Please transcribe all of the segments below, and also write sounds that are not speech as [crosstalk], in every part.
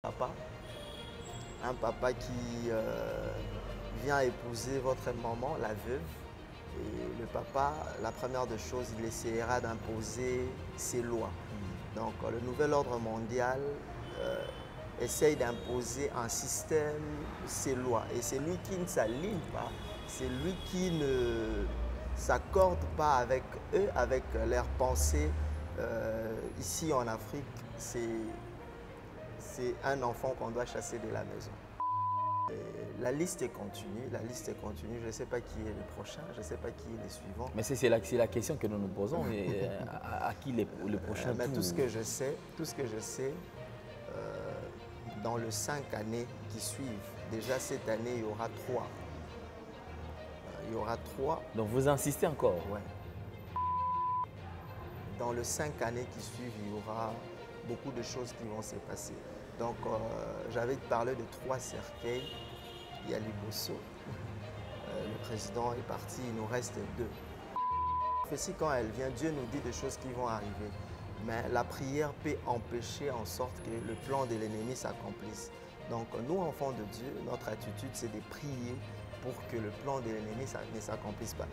papa, un papa qui euh, vient épouser votre maman, la veuve. Et le papa, la première des choses, il essaiera d'imposer ses lois. Donc le nouvel ordre mondial euh, essaye d'imposer un système, ses lois. Et c'est lui qui ne s'aligne pas, c'est lui qui ne s'accorde pas avec eux, avec leurs pensées. Euh, ici en Afrique, c'est un enfant qu'on doit chasser de la maison. Et la liste est continue, la liste est continue. Je ne sais pas qui est le prochain, je ne sais pas qui est le suivant. Mais c'est la, la, question que nous nous posons. Et euh, à, à, qui les, le prochain euh, mais tout ce que je sais, tout ce que je sais, euh, dans les cinq années qui suivent, déjà cette année, il y aura trois. Euh, il y aura trois. Donc vous insistez encore Ouais. Dans les cinq années qui suivent, il y aura beaucoup de choses qui vont se passer. Donc, euh, j'avais parlé de trois cercueils. Il y a Liboso. Euh, le président est parti, il nous reste deux. Prophétie, quand elle vient, Dieu nous dit des choses qui vont arriver. Mais la prière peut empêcher en sorte que le plan de l'ennemi s'accomplisse. Donc, nous, enfants de Dieu, notre attitude, c'est de prier pour que le plan de l'ennemi ne s'accomplisse pas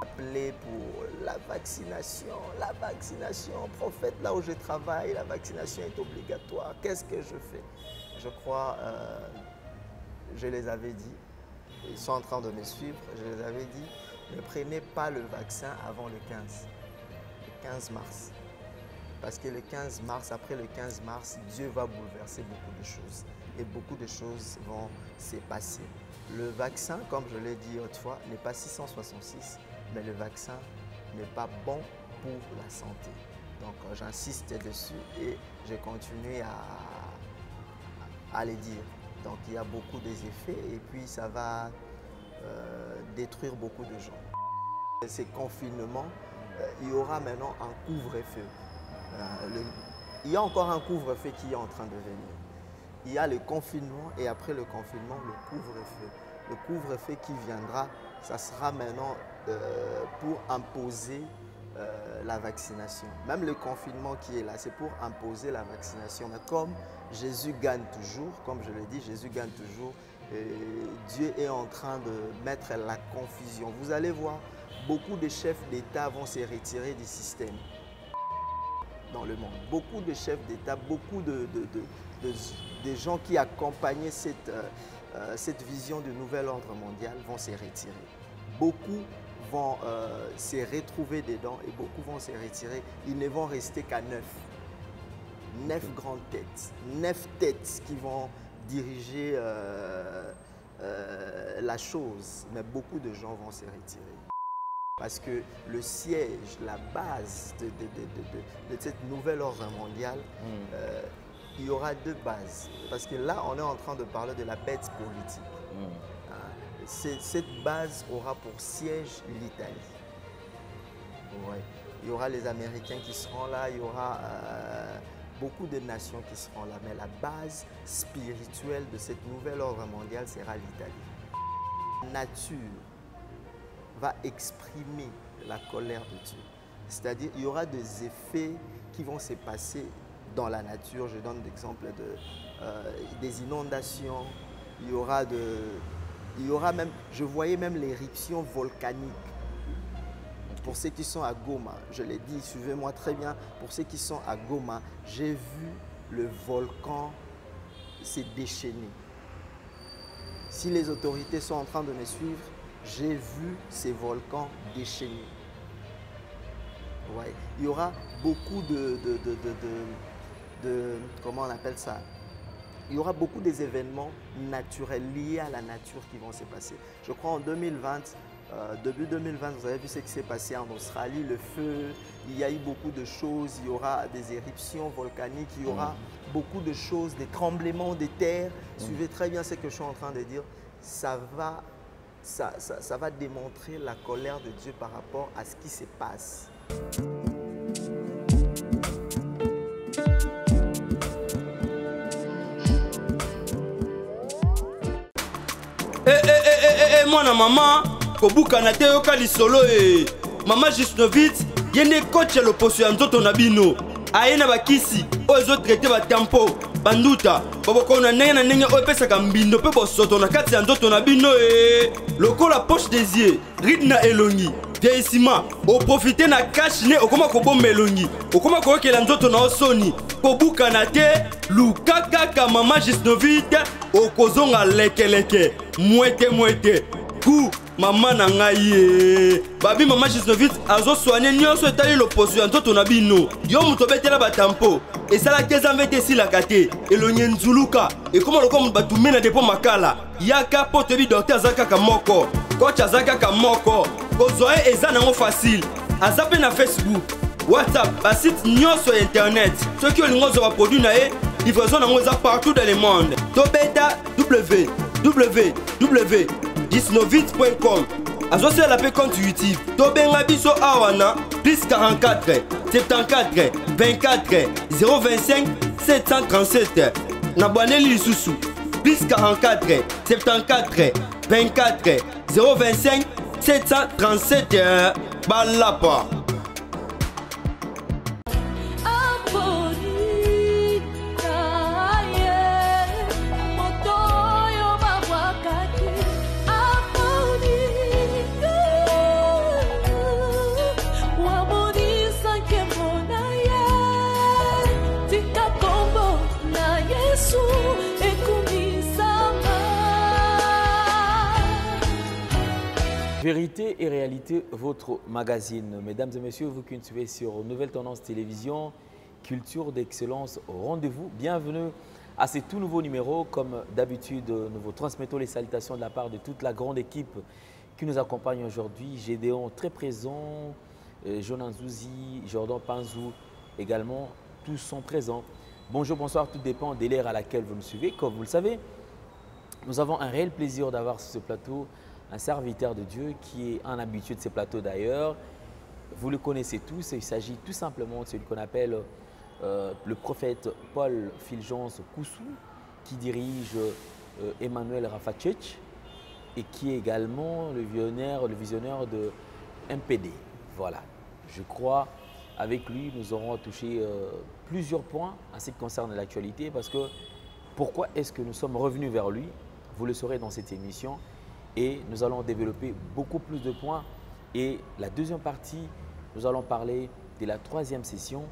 appelé pour la vaccination, la vaccination. Prophète, là où je travaille, la vaccination est obligatoire. Qu'est-ce que je fais? Je crois, euh, je les avais dit, ils sont en train de me suivre, je les avais dit, ne prenez pas le vaccin avant le 15, le 15 mars. Parce que le 15 mars, après le 15 mars, Dieu va bouleverser beaucoup de choses. Et beaucoup de choses vont se passer. Le vaccin, comme je l'ai dit autrefois, n'est pas 666, mais le vaccin n'est pas bon pour la santé. Donc euh, j'insiste dessus et je continue à, à les dire. Donc il y a beaucoup des effets et puis ça va euh, détruire beaucoup de gens. Ces confinements, euh, il y aura maintenant un couvre-feu. Il y a encore un couvre-feu qui est en train de venir. Il y a le confinement et après le confinement, le couvre-feu. Le couvre-feu qui viendra, ça sera maintenant euh, pour imposer euh, la vaccination. Même le confinement qui est là, c'est pour imposer la vaccination. Mais comme Jésus gagne toujours, comme je le dis, Jésus gagne toujours, Dieu est en train de mettre la confusion. Vous allez voir, beaucoup de chefs d'État vont se retirer du système dans le monde. Beaucoup de chefs d'État, beaucoup de, gens qui accompagnaient cette, euh, cette vision du nouvel ordre mondial vont se retirer. Beaucoup vont euh, se retrouver dedans et beaucoup vont se retirer. Ils ne vont rester qu'à neuf. Neuf grandes têtes. Neuf têtes qui vont diriger euh, euh, la chose. Mais beaucoup de gens vont se retirer. Parce que le siège, la base de, de, de, de cette nouvelle ordre mondiale, mm. Il y aura deux bases. Parce que là, on est en train de parler de la bête politique. Mm. Hein? Cette base aura pour siège l'Italie. Ouais. Il y aura les Américains qui seront là, il y aura euh, beaucoup de nations qui seront là. Mais la base spirituelle de cette nouvelle ordre mondiale sera l'Italie. Nature va exprimer la colère de Dieu. C'est-à-dire, il y aura des effets qui vont se passer dans la nature. Je donne l'exemple de, euh, des inondations. Il y aura de, il y aura même, je voyais même l'éruption volcanique. Pour ceux qui sont à Goma, je l'ai dit, suivez-moi très bien. Pour ceux qui sont à Goma, j'ai vu le volcan s'est déchaîné. Si les autorités sont en train de me suivre, j'ai vu ces volcans déchaînés. Ouais. Il y aura beaucoup de, de, de, de, comment on appelle ça? Il y aura beaucoup des événements naturels liés à la nature qui vont se passer. Je crois en 2020, euh, début 2020, vous avez vu ce qui s'est passé en Australie, le feu, il y a eu beaucoup de choses, il y aura des éruptions volcaniques, il y aura mmh. beaucoup de choses, des tremblements de terre. Mmh. Suivez très bien ce que je suis en train de dire. Ça va ça, ça, ça, va démontrer la colère de Dieu par rapport à ce qui se passe. Eh, mwana mama kobukana te yoka lisolo e mama jusnovitz ye nde coach ya loposo ya nzoto na bino. Aye na bakisi oyo ezotraite batempo banduta. Bobokolo na ndenge na ndenge oyo epesaka mbindo mpe bosoto na kati ya nzoto na bino e lokola poche desier ride na elongi vieillissement. Oprofite na kashe ne okóma kobomba elongi okóma koyokela nzoto na yo soni. Kobukana te luka kaka mama gisnovite okozonga lekeleke mwete mwete. Ku mama na ngai ye. Babi mama gisnovit azoswane nyonso etali loposo ya nzoto na bino. Yo moto obetela batampo esalaki ezambe ete esilaka te. Elongi nzuluka. Ekóma lokola moto batume na depo makala. Yaka mpo toyebi dokter aza kaka moko. Koch aza kaka moko kozwa ye eza nango facile. Aza mpe na facebook whatsapp basite nyonso ya internet. Soki olingi ozwa baproduit na ye livraison nango eza partout dans le monde. Tobeta www disnovit.com azosala mpe compte youtube. Tobenga biso awa na plus 44 74 24 025 737 na bwaneli lisusu. plus 44 74 24 025 737 balapa Vérité et réalité, votre magazine. Mesdames et messieurs, vous qui nous suivez sur Nouvelle Tendance Télévision, Culture d'Excellence, rendez-vous. Bienvenue à ce tout nouveau numéro. Comme d'habitude, nous vous transmettons les salutations de la part de toute la grande équipe qui nous accompagne aujourd'hui. Gédéon très présent, euh, Jonan Zouzi, Jordan Panzou également, tous sont présents. Bonjour, bonsoir, tout dépend de l'ère à laquelle vous nous suivez. Comme vous le savez, nous avons un réel plaisir d'avoir sur ce plateau un serviteur de Dieu qui est un habitué de ces plateaux d'ailleurs. Vous le connaissez tous, il s'agit tout simplement de celui qu'on appelle euh, le prophète Paul Fulgence Koussou, qui dirige euh, Emmanuel Rafatchech et qui est également le visionnaire, le visionnaire de MPD. Voilà, je crois avec lui, nous aurons touché euh, plusieurs points en ce qui concerne l'actualité parce que pourquoi est-ce que nous sommes revenus vers lui? Vous le saurez dans cette émission et nous allons développer beaucoup plus de points. Et la deuxième partie, nous allons parler de la troisième session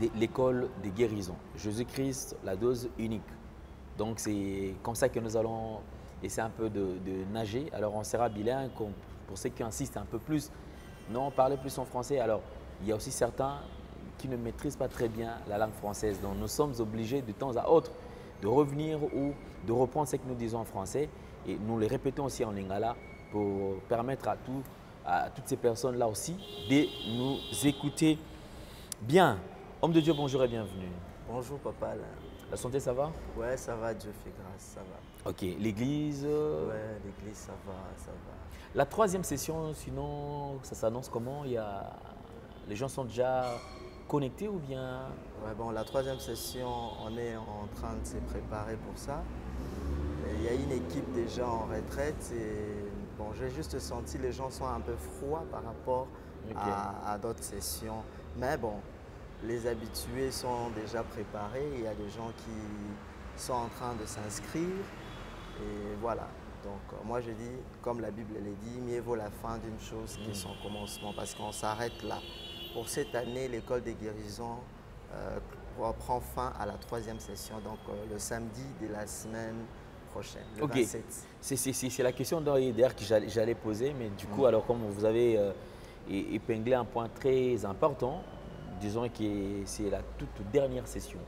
de l'école des guérisons. Jésus-Christ, la dose unique. Donc c'est comme ça que nous allons essayer un peu de, nager. Alors on sera bilingue pour ceux qui insistent un peu plus. Non, parler plus en français. Alors il y a aussi certains qui ne maîtrisent pas très bien la langue française. Donc nous sommes obligés de temps à autre de revenir ou de reprendre ce que nous disons en français et nous le répétons aussi en lingala pour permettre à, tout, à toutes ces personnes-là aussi de nous écouter bien. Homme de Dieu, bonjour et bienvenue. Bonjour papa. La santé, ça va? Ouais, ça va, Dieu fait grâce, ça va. Ok, l'église Ouais, l'église, ça va, ça va. La troisième session, sinon, ça s'annonce comment? Il y a... Les gens sont déjà connectés ou bien? Ouais, bon, la troisième session, on est en train de se préparer pour ça. Il y a une équipe déjà en retraite et bon, j'ai juste senti les gens sont un peu froids par rapport à, d'autres sessions. Mais bon, les habitués sont déjà préparés. Il y a des gens qui sont en train de s'inscrire. Et voilà. Donc euh, moi je dis, comme la Bible le dit, mieux vaut la fin d'une chose que mm. son commencement parce qu'on s'arrête là. Pour cette année, l'école des guérisons euh, prend fin à la troisième session, donc euh, le samedi de la semaine ok. C'est la question d'ailleurs que j'allais poser, mais du coup, mm. alors comme vous avez euh, épinglé un point très important, disons que c'est la toute dernière session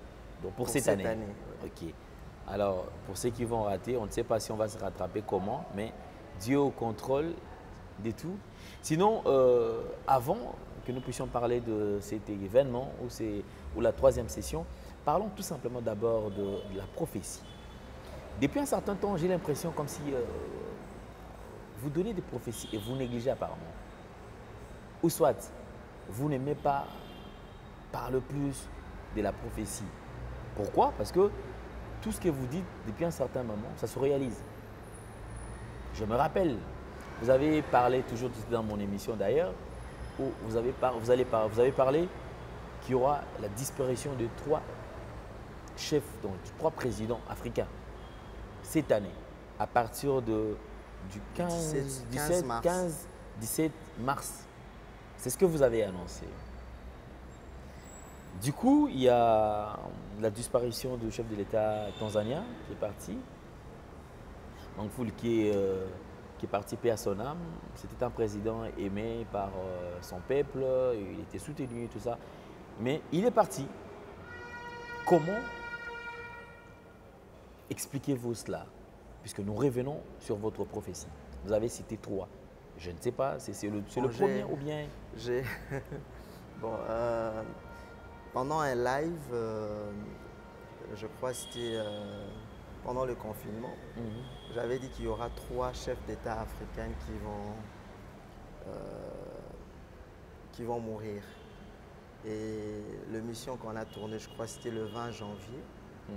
donc pour, cette, année. Ok. Alors, pour ceux qui vont rater, on ne sait pas si on va se rattraper comment, mais Dieu au contrôle de tout. Sinon, euh, avant que nous puissions parler de cet événement ou, ou la troisième session, parlons tout simplement d'abord de la prophétie. Depuis un certain temps, j'ai l'impression comme si euh, vous donnez des prophéties et vous négligez apparemment. Ou soit, vous n'aimez pas parler plus de la prophétie. Pourquoi? Parce que tout ce que vous dites depuis un certain moment, ça se réalise. Je me rappelle, vous avez parlé toujours dans mon émission d'ailleurs, où vous avez, vous, allez vous avez parlé qu'il y aura la disparition de trois chefs, donc trois présidents africains cette année, à partir de, du 15, 17, 17, 15 mars. 15, 17 mars. C'est ce que vous avez annoncé. Du coup, il y a la disparition du chef de l'État tanzanien qui est parti. Mangfoul qui est, euh, qui est à son âme. C'était un président aimé par euh, son peuple, il était soutenu et tout ça. Mais il est parti. Comment expliquez-vous cela Puisque nous revenons sur votre prophétie. Vous avez cité trois. Je ne sais pas, c'est c'est le, premier ou bien J'ai. [laughs] bon, euh, pendant un live, euh, je crois que c'était euh, pendant le confinement, Mhm. j'avais dit qu'il y aura trois chefs d'État africains qui vont, qui vont mourir. Et le mission qu'on a tourné, je crois que c'était le 20 janvier. Mhm.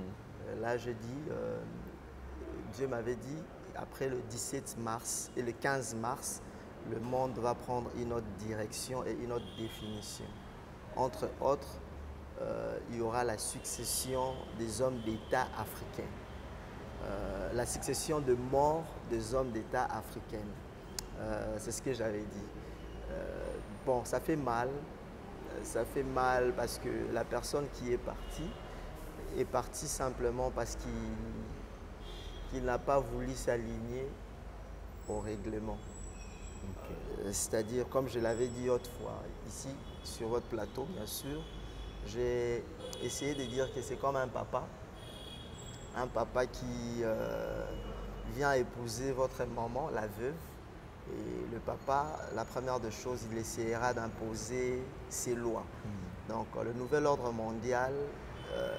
Là, je dis, euh, Dieu m'avait dit, après le 17 mars et le 15 mars, le monde va prendre une autre direction et une autre définition. Entre autres, euh, il y aura la succession des hommes d'État africains. Euh, la succession de mort des hommes d'État africains. C'est ce que j'avais dit. Bon, ça fait mal. Ça fait mal parce que la personne qui est partie est partie simplement parce qu'il n'a pas voulu s'aligner au règlement. Euh, C'est-à-dire, comme je l'avais dit autrefois, ici, sur votre plateau, bien sûr, j'ai essayé de dire que c'est comme un papa. Un papa qui euh, vient épouser votre maman, la veuve. Et le papa, la première des choses, il essaiera d'imposer ses lois. Donc, euh, le nouvel ordre mondial euh,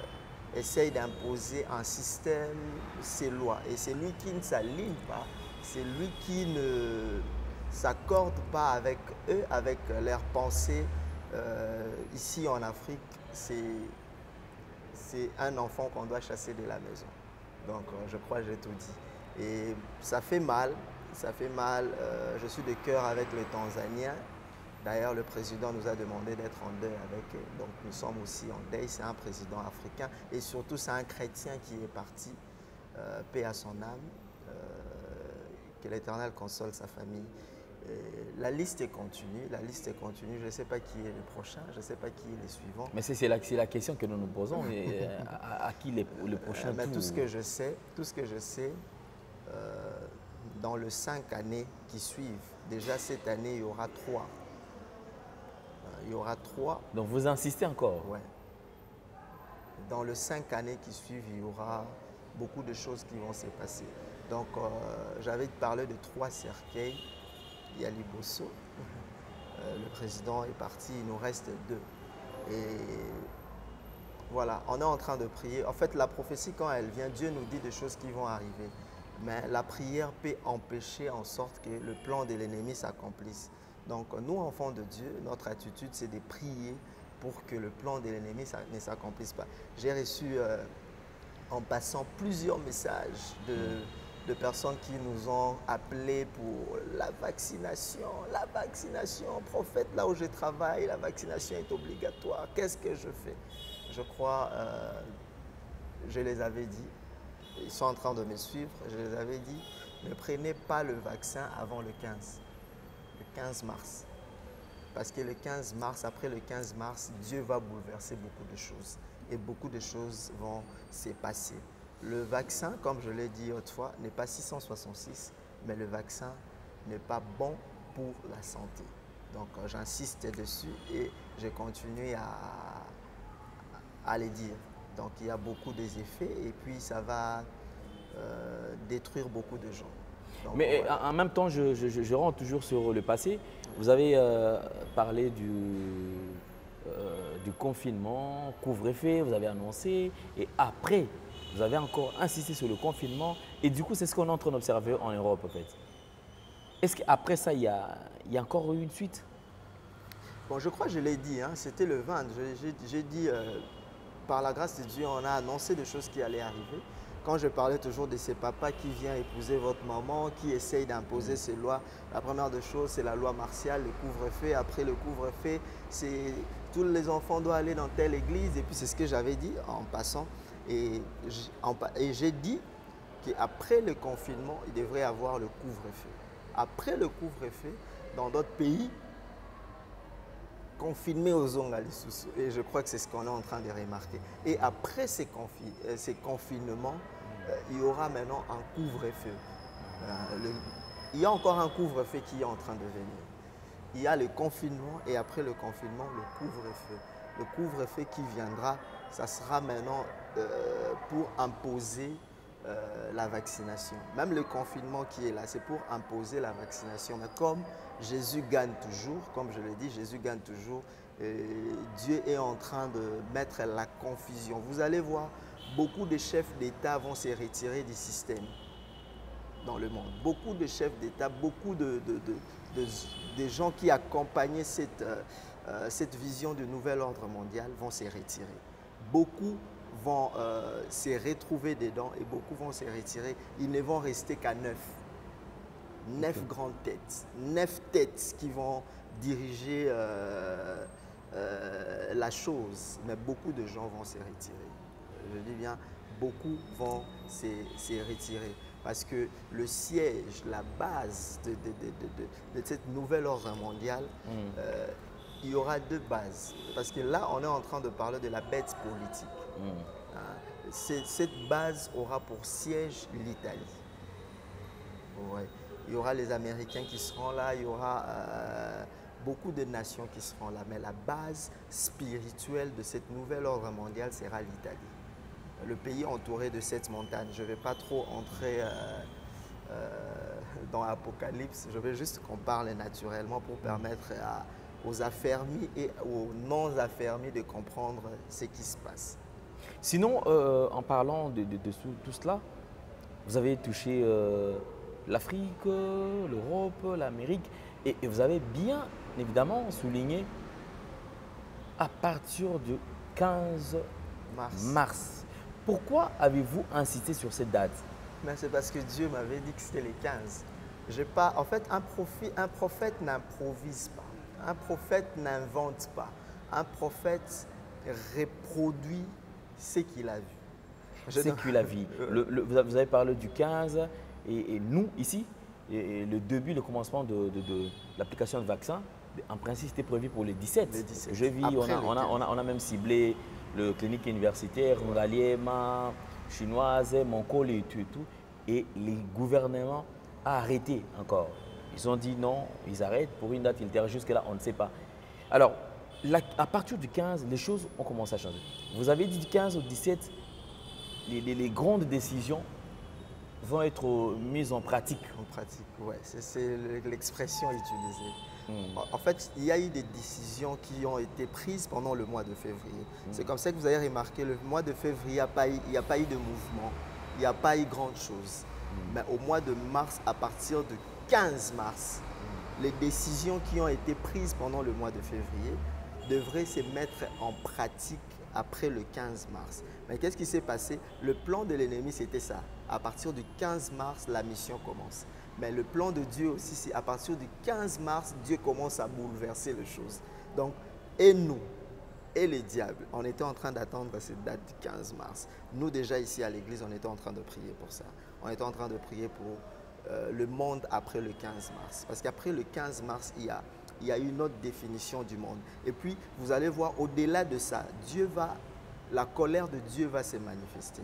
essaye d'imposer un système, ses lois. Et c'est lui qui ne s'aligne pas, c'est lui qui ne s'accorde pas avec eux, avec leurs pensées. Euh, ici en Afrique, c'est c'est un enfant qu'on doit chasser de la maison. Donc euh, je crois que j'ai tout dit. Et ça fait mal, ça fait mal. Euh, je suis de cœur avec les Tanzaniens. D'ailleurs, le président nous a demandé d'être en deuil avec eux. Donc nous sommes aussi en deuil. C'est un président africain et surtout c'est un chrétien qui est parti. Euh, paix à son âme. Euh, que l'Éternel console sa famille. Et la liste est continue, la liste est continue. Je ne sais pas qui est le prochain, je ne sais pas qui est le suivant. Mais c'est la, question que nous nous posons. et, euh, à, à qui les- le prochain Euh, tout ce que je sais, tout ce que je sais, euh, dans les cinq années qui suivent, déjà cette année, il y aura trois. Il y aura trois, Donc vous insistez encore ouais. Dans les cinq années qui suivent, il y aura beaucoup de choses qui vont se passer. Donc, euh, j'avais parlé de trois cercueils. Il y a Liboso. Euh, le président est parti, il nous reste deux. Et voilà, on est en train de prier. En fait, la prophétie, quand elle vient, Dieu nous dit des choses qui vont arriver. Mais la prière peut empêcher en sorte que le plan de l'ennemi s'accomplisse. Donc, nous, enfants de Dieu, notre attitude, c'est de prier pour que le plan de l'ennemi ne s'accomplisse pas. J'ai reçu euh, en passant plusieurs messages de, de personnes qui nous ont appelés pour la vaccination. La vaccination, prophète, là où je travaille, la vaccination est obligatoire. Qu'est-ce que je fais? Je crois, euh, je les avais dit, ils sont en train de me suivre, je les avais dit, ne prenez pas le vaccin avant le 15, le 15 mars. Parce que le 15 mars, après le 15 mars, Dieu va bouleverser beaucoup de choses. Et beaucoup de choses vont se passer. Le vaccin, comme je l'ai dit autrefois, n'est pas 666, mais le vaccin n'est pas bon pour la santé. Donc euh, j'insiste dessus et je continue à, à les dire. Donc il y a beaucoup des effets et puis ça va euh, détruire beaucoup de gens. Mais en même temps, je, je- je- je rentre toujours sur le passé. Vous avez euh, parlé du, euh, du confinement, couvre-feu, vous avez annoncé. Et après, vous avez encore insisté sur le confinement. Et du coup, c'est ce qu'on est en train d'observer en Europe, en fait. Est-ce qu'après ça, il y a, il y a encore eu une suite? Bon, je crois que je l'ai dit, hein, c'était le 20. Je- J'ai j'ai dit, euh, par la grâce de Dieu, on a annoncé des choses qui allaient arriver. Quand je parlais toujours de ces papas qui viennent épouser votre maman, qui essayent d'imposer ces lois, la première des choses, c'est la loi martiale, le couvre-feu. Après le couvre-feu, c'est tous les enfants doivent aller dans telle église. Et puis c'est ce que j'avais dit en passant. Et j'ai dit qu'après le confinement, il devrait y avoir le couvre-feu. Après le couvre-feu, dans d'autres pays, confiné aux Zongalisusu. Et je crois que c'est ce qu'on est en train de remarquer. Et après ces, euh, ces confinements, il y aura maintenant un couvre-feu. Euh, il y a encore un couvre-feu qui est en train de venir. Il y a le confinement et après le confinement, le couvre-feu. Le couvre-feu qui viendra, ça sera maintenant pour imposer la vaccination. Même le confinement qui est là, c'est pour imposer la vaccination. Mais comme Jésus gagne toujours, comme je l'ai dit, Jésus gagne toujours. Dieu est en train de mettre la confusion. Vous allez voir, beaucoup de chefs d'État vont se retirer du système dans le monde. Beaucoup de chefs d'État, beaucoup de, de, gens qui accompagnaient cette, euh, euh, cette vision du nouvel ordre mondial vont se retirer. Beaucoup vont euh, se retrouver dedans et beaucoup vont se retirer. Ils ne vont rester qu'à neuf neuf grandes têtes, neuf têtes qui vont diriger euh, la chose, mais beaucoup de gens vont se retirer. Je dis bien, beaucoup vont se, retirer parce que le siège, la base de, cette nouvelle ordre mondiale, mm. euh, il y aura deux bases. Parce que là, on est en train de parler de la bête politique. Mm. Hein, cette base aura pour siège l'Italie. Ouais il y aura les Américains qui seront là, il y aura euh, beaucoup de nations qui seront là. Mais la base spirituelle de cette nouvelle ordre mondiale sera l'Italie. Le pays entouré de cette montagne. Je ne vais pas trop entrer euh, euh, dans l'Apocalypse, je veux juste qu'on parle naturellement pour permettre aux affermis et aux non-affermis de comprendre ce qui se passe. Sinon, en parlant de, tout cela, vous avez touché l'Afrique, l'Europe, l'Amérique. Et, vous avez bien évidemment souligné à partir du 15 mars. Pourquoi avez-vous insisté sur cette date? C'est parce que Dieu m'avait dit que c'était les 15. Pas, en fait, un, un prophète n'improvise pas. Un prophète n'invente pas. Un prophète reproduit ce qu'il a vu. Ce qu'il a vu. [laughs] vous avez parlé du 15, et, nous, ici, le début, le commencement de, l'application de vaccin, en principe, c'était prévu pour les 17. Je vis, on a, on, a, même ciblé le clinique universitaire, Ngaliema, chinoise, Moncol et tout et tout. Et les gouvernements ont arrêté encore. Ils ont dit non, ils arrêtent pour une date ultérieure. Jusque-là, on ne sait pas. Alors, à partir du 15, les choses ont commencé à changer. Vous avez dit du 15 au 17, les grandes décisions vont être mises en pratique. En pratique, oui. C'est l'expression utilisée. En fait, il y a eu des décisions qui ont été prises pendant le mois de février. Hmm. C'est comme ça que vous avez remarqué, le mois de février, il n'y a, pas eu, de mouvement, il n'y a pas eu grande chose. Hmm. Mais au mois de mars, à partir du 15 mars, les décisions qui ont été prises pendant le mois de février devraient se mettre en pratique après le 15 mars. Mais qu'est-ce qui s'est passé? Le plan de l'ennemi, c'était ça. À partir du 15 mars, la mission commence. Mais le plan de Dieu aussi, c'est à partir du 15 mars, Dieu commence à bouleverser les choses. Donc, et nous, et les diables, on était en train d'attendre cette date du 15 mars. Nous, déjà ici à l'église, on était en train de prier pour ça. On était en train de prier pour euh, le monde après le 15 mars. Parce qu'après le 15 mars, il y a il y a une autre définition du monde. Et puis, vous allez voir, au-delà de ça, Dieu va, la colère de Dieu va se manifester.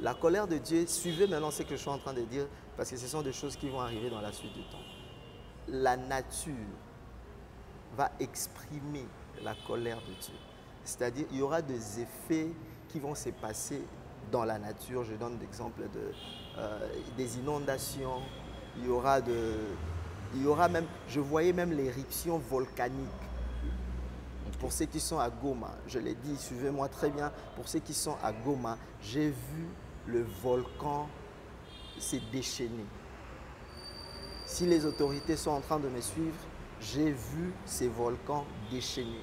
La colère de Dieu, suivez maintenant ce que je suis en train de dire, parce que ce sont des choses qui vont arriver dans la suite du temps. La nature va exprimer la colère de Dieu. C'est-à-dire, il y aura des effets qui vont se passer dans la nature. Je donne l'exemple euh, des inondations, il y aura de, il y aura même, je voyais même l'éruption volcanique. Pour ceux qui sont à Goma, je l'ai dit, suivez-moi très bien. Pour ceux qui sont à Goma, j'ai vu le volcan se déchaîner. Si les autorités sont en train de me suivre, j'ai vu ces volcans déchaîner.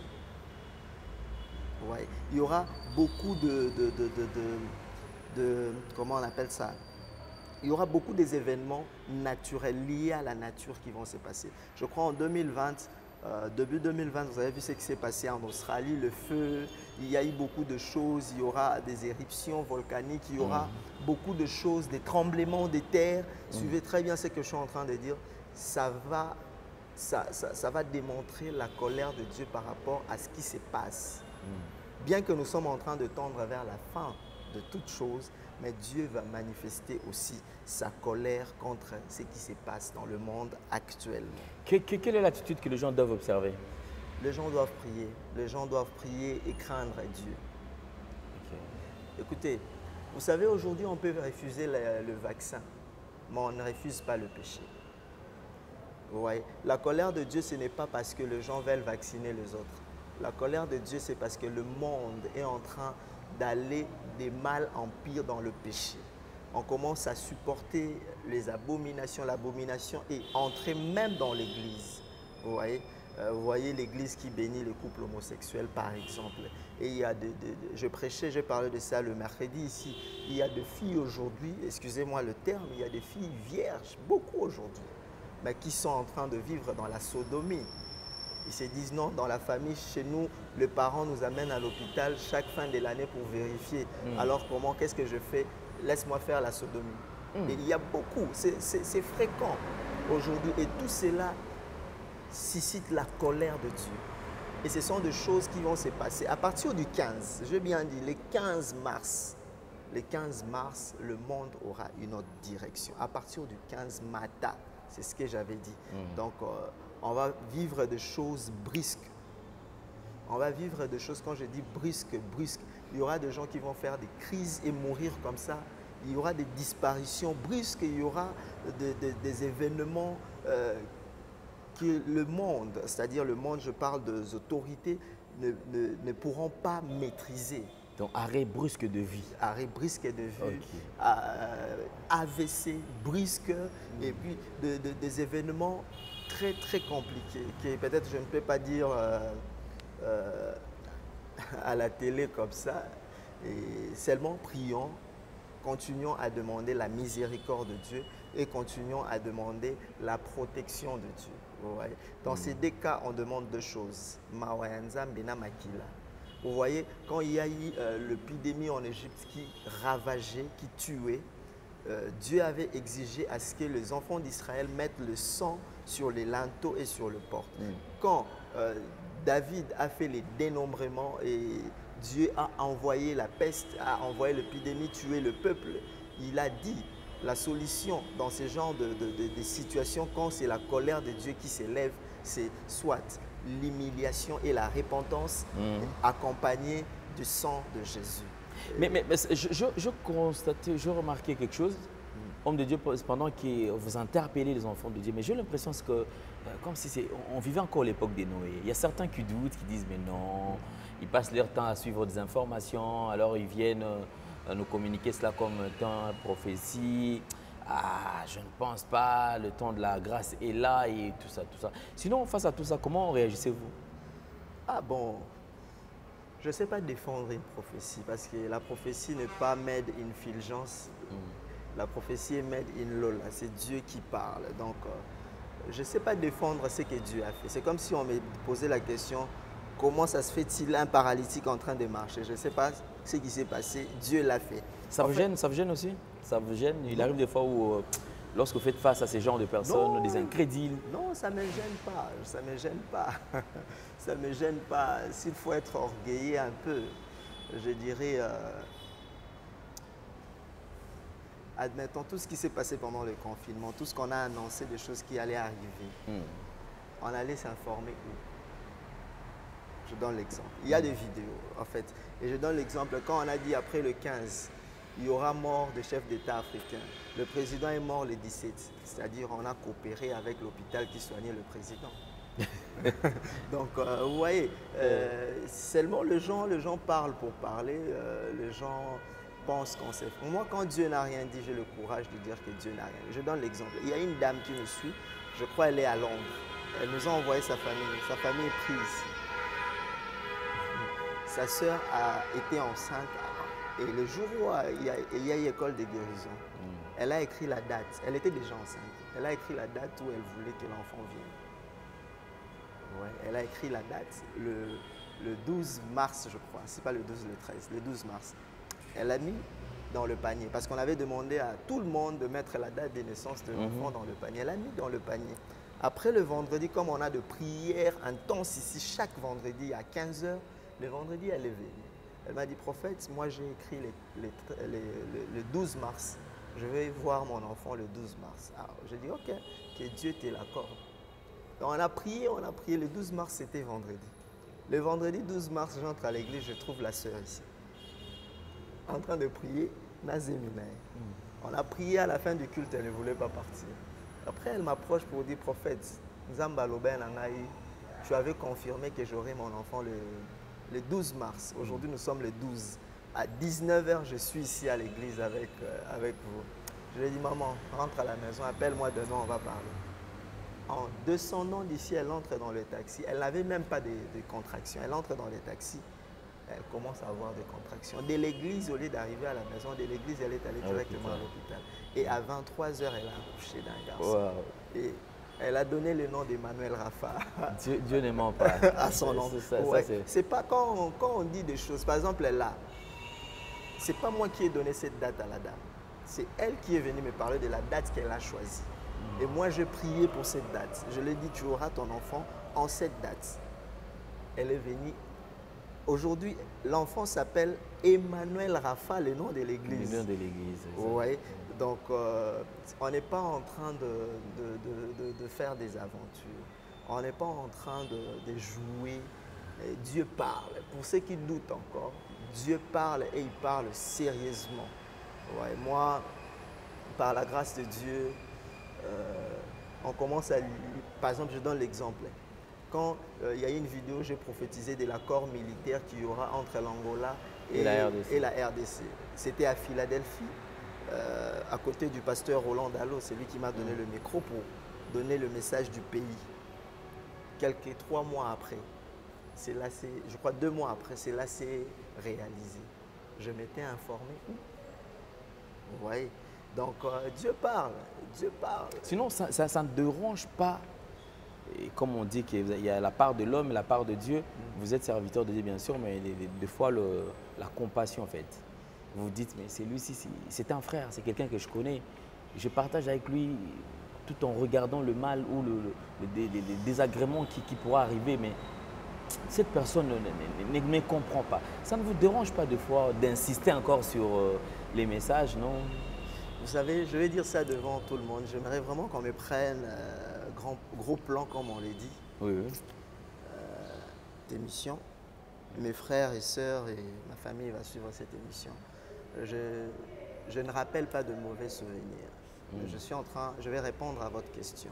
Ouais. Il y aura beaucoup de, de, de, comment on appelle ça? Il y aura beaucoup des événements naturels liés à la nature qui vont se passer. Je crois en 2020, Euh, début 2020, vous avez vu ce qui s'est passé en Australie, le feu, il y a eu beaucoup de choses, il y aura des éruptions volcaniques, il y aura Mhm. beaucoup de choses, des tremblements de terre. Suivez très bien ce que je suis en train de dire. Ça va, ça, ça- ça va démontrer la colère de Dieu par rapport à ce qui se passe. Bien que nous sommes en train de tendre vers la fin de toute chose, mais Dieu va manifester aussi sa colère contre ce qui se passe dans le monde actuellement. Que- que- quelle est l'attitude que les gens doivent observer? Les gens doivent prier, les gens doivent prier et craindre Dieu. Écoutez, vous savez, aujourd'hui, on peut refuser le, le vaccin, mais on ne refuse pas le péché. Vous voyez, la colère de Dieu, ce n'est pas parce que les gens veulent vacciner les autres. La colère de Dieu, c'est parce que le monde est en train d'aller des mal en pire dans le péché. On commence à supporter les abominations. L'abomination est entrée même dans l'Église. Vous voyez, Euh, voyez l'église qui bénit les couples homosexuels, par exemple. Et il y a de- je prêchais, j'ai parlé de ça le mercredi ici. Il y a des filles aujourd'hui, excusez-moi le terme, il y a des filles vierges, beaucoup aujourd'hui, mais qui sont en train de vivre dans la sodomie. Ils se disent non, dans la famille, chez nous, le parent nous amène à l'hôpital chaque fin de l'année pour vérifier. Alors comment, qu'est-ce que je fais? Laisse-moi faire la sodomie. Et il y a beaucoup, c'est fréquent aujourd'hui. Et tout cela suscite la colère de Dieu. Et ce sont des choses qui vont se passer à partir du 15, je bien dit, le 15 mars. Le 15 mars, le monde aura une autre direction. À partir du 15 matin, c'est ce que j'avais dit. Donc, euh, on va vivre des choses brisques. On va vivre des choses, quand je dis brusques, brusques, il y aura des gens qui vont faire des crises et mourir comme ça. Il y aura des disparitions brusques, il y aura de- de- des événements euh, que le monde, c'est-à-dire le monde, je parle des autorités, ne, ne- ne pourront pas maîtriser. Donc, arrêt brusque de vie. Arrêt brusque de vue, Ok. euh, AVC brusque, et puis de- de- des événements très très compliqués, que peut-être je ne peux pas dire euh, euh, [laughs] à la télé comme ça. Et seulement prions, continuons à demander la miséricorde de Dieu et continuons à demander la protection de Dieu. Vous voyez? Dans ces deux cas, on demande deux choses. Vous voyez, quand il y a eu euh, l'épidémie en Égypte qui ravageait, qui tuait, euh, Dieu avait exigé à ce que les enfants d'Israël mettent le sang sur les linteaux et sur le porte. Quand euh, David a fait les dénombrements et Dieu a envoyé la peste, a envoyé l'épidémie tuer le peuple, il a dit la solution dans ce genre de, de- de- de situations, quand c'est la colère de Dieu qui s'élève, c'est soit l'humiliation et la repentance accompagnée du sang de Jésus. Mais, mais- je, je, je remarquais quelque chose. Homme de Dieu, pendant que vous interpellez les enfants de Dieu, mais j'ai l'impression que, euh, comme si on vivait encore l'époque des Noé. Il y a certains qui doutent, qui disent mais non, ils passent leur temps à suivre des informations, alors ils viennent euh, nous communiquer cela comme étant prophétie. Ah, je ne pense pas, le temps de la grâce est là et tout ça, tout ça. Sinon, face à tout ça, comment réagissez-vous? Ah bon, je ne sais pas défendre une prophétie parce que la prophétie n'est pas made in fulgence. La prophétie est made in lola. C'est Dieu qui parle. Donc, euh, je ne sais pas défendre ce que Dieu a fait. C'est comme si on me posait la question comment ça se fait-il un paralytique en train de marcher? Je ne sais pas ce qui s'est passé. Dieu l'a fait. Ça vous fait, gêne, ça vous gêne aussi? Ça vous gêne? Il arrive des fois où, euh, lorsque vous faites face à ces genres de personnes, Non. des incrédules, Non, ça ne me gêne pas. Ça ne me gêne pas. [laughs] ça ne me gêne pas. S'il faut être orgueillé un peu, je dirais. euh, admettons tout ce qui s'est passé pendant le confinement, tout ce qu'on a annoncé des choses qui allaient arriver. Hmm. On allait s'informer où? Je donne l'exemple. Il y a des vidéos, en fait. Et je donne l'exemple. Quand on a dit après le 15, il y aura mort de chefs d'État africains. Le président est mort le 17. C'est-à-dire on a coopéré avec l'hôpital qui soignait le président. [laughs] Donc, euh, vous voyez, euh, seulement les gens, les gens parlent pour parler, euh, les gens pensent qu'on sait. Moi, quand Dieu n'a rien dit, j'ai le courage de dire que Dieu n'a rien dit. Je donne l'exemple. Il y a une dame qui me suit, je crois elle est à Londres. Elle nous a envoyé sa famille. Sa famille est prise. [laughs] Sa sœur a été enceinte et le jour où il y a, il y a eu école de guérison, elle a écrit la date. Elle était déjà enceinte. Elle a écrit la date où elle voulait que l'enfant vienne. Ouais, elle a écrit la date, le, le 12 mars, je crois. C'est pas le 12, le 13, le 12 mars. Elle a mis dans le panier parce qu'on avait demandé à tout le monde de mettre la date de naissance de l'enfant dans le panier. Elle a mis dans le panier. Après le vendredi, comme on a de prières intenses ici chaque vendredi à 15h, le vendredi, elle est venue. Elle m'a dit, prophète, moi j'ai écrit le, le 12 mars. Je vais voir mon enfant le 12 mars. Alors, j'ai dit, ok, que Dieu te l'accorde. Donc, on a prié, on a prié. Le 12 mars, c'était vendredi. Le vendredi 12 mars, j'entre à l'église, je trouve la sœur ici. En train de prier, Nazeminae. On a prié à la fin du culte, elle ne voulait pas partir. Après, elle m'approche pour dire, prophète, tu avais confirmé que j'aurais mon enfant le, le 12 mars. Aujourd'hui, nous sommes le 12. À 19h, je suis ici à l'église avec, euh, avec vous. Je lui ai dit, maman, rentre à la maison, appelle-moi demain, on va parler. En descendant d'ici, elle entre dans le taxi. Elle n'avait même pas de, de contractions. Elle entre dans le taxi. Elle commence à avoir des contractions. De l'église, au lieu d'arriver à la maison, de l'église, elle est allée directement à l'hôpital. Et à 23h, elle a accouché d'un garçon. Wow. Et elle a donné le nom d'Emmanuel Rafa [laughs] Dieu, Dieu ne ment pas. [laughs] à son nom. C'est ça, ça, Ouais. c'est- c'est pas quand on, quand on dit des choses. Par exemple, là, c'est pas moi qui ai donné cette date à la dame. C'est elle qui est venue me parler de la date qu'elle a choisie. Et moi, j'ai prié pour cette date. Je lui ai dit, tu auras ton enfant en cette date. Elle est venue. Aujourd'hui, l'enfant s'appelle Emmanuel Rafa, le nom de l'église. L'union de l'église. Oui, donc euh, on n'est pas en train de, de- de- faire des aventures. On n'est pas en train de, de jouer. Et Dieu parle. Pour ceux qui doutent encore, Dieu parle et il parle sérieusement. Ouais, moi, par la grâce de Dieu, on commence à... lire- Par exemple, je donne l'exemple. Quand euh, il y a une vidéo, j'ai prophétisé de l'accord militaire qu'il y aura entre l'Angola Et la RDC. et la RDC. C'était à Philadelphie, euh, à côté du pasteur Roland Dallot. C'est lui qui m'a donné le micro pour donner le message du pays. Quelques trois mois après, c'est là, c'est, je crois deux mois après, c'est là c'est réalisé. Je m'étais informé Vous voyez Donc euh, Dieu parle, Dieu parle. Sinon, ça, ça- ça ne dérange pas, et comme on dit qu'il y a la part de l'homme et la part de Dieu, vous êtes serviteur de Dieu bien sûr, mais des, des- des fois le- la compassion en fait. Vous vous dites, mais c'est lui, ci c'est- un frère, c'est quelqu'un que je connais. Je partage avec lui tout en regardant le mal ou le, le- le dé- les- les désagréments qui, qui pourra arriver, mais cette personne ne, ne- ne- ne me comprend pas. Ça ne vous dérange pas de fois d'insister encore sur euh, les messages, non? Vous savez, je vais dire ça devant tout le monde. J'aimerais vraiment qu'on me prenne euh, grand, gros plan, comme on l'a dit, Oui, oui. d'émission. Mes frères et sœurs et ma famille va suivre cette émission. Je, je ne rappelle pas de mauvais souvenirs. Je suis en train, je vais répondre à votre question.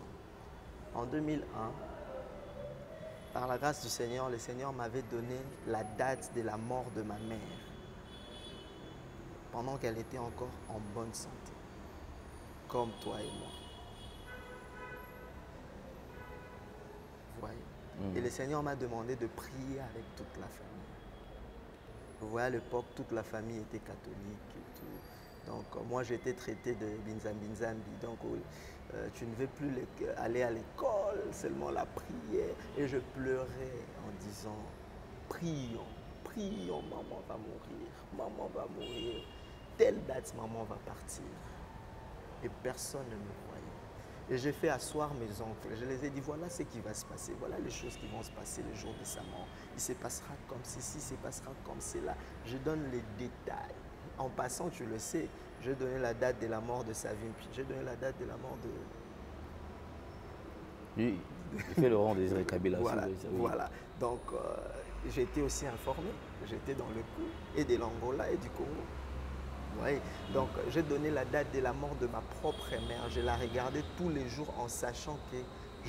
En 2001, par la grâce du Seigneur, le Seigneur m'avait donné la date de la mort de ma mère, pendant qu'elle était encore en bonne santé, comme toi et moi. Vous voyez Et le Seigneur m'a demandé de prier avec toute la famille. Vous voyez, à l'époque, toute la famille était catholique et tout. Donc, euh, moi, j'étais traité de Binzambi Nzambi. Donc, euh, tu ne veux plus aller à l'école, seulement la prière. Et je pleurais en disant, prions, prions, maman va mourir, maman va mourir. Telle date, maman va partir. Et personne ne me croyait. Et j'ai fait asseoir mes oncles. Je les ai dit, voilà ce qui va se passer. Voilà les choses qui vont se passer le jour de sa mort. Il se passera comme ceci, il se passera comme cela. Je donne les détails. En passant, tu le sais, j'ai donné la date de la mort de sa vie. Puis j'ai donné la date de la mort de, Lui, il fait le rang des Kabila. voilà, oui, voilà. Donc, euh, j'ai été aussi informé. J'étais dans le coup et de l'Angola et du Congo. Donc, j'ai donné la date de la mort de ma propre mère. Je la regardais tous les jours en sachant que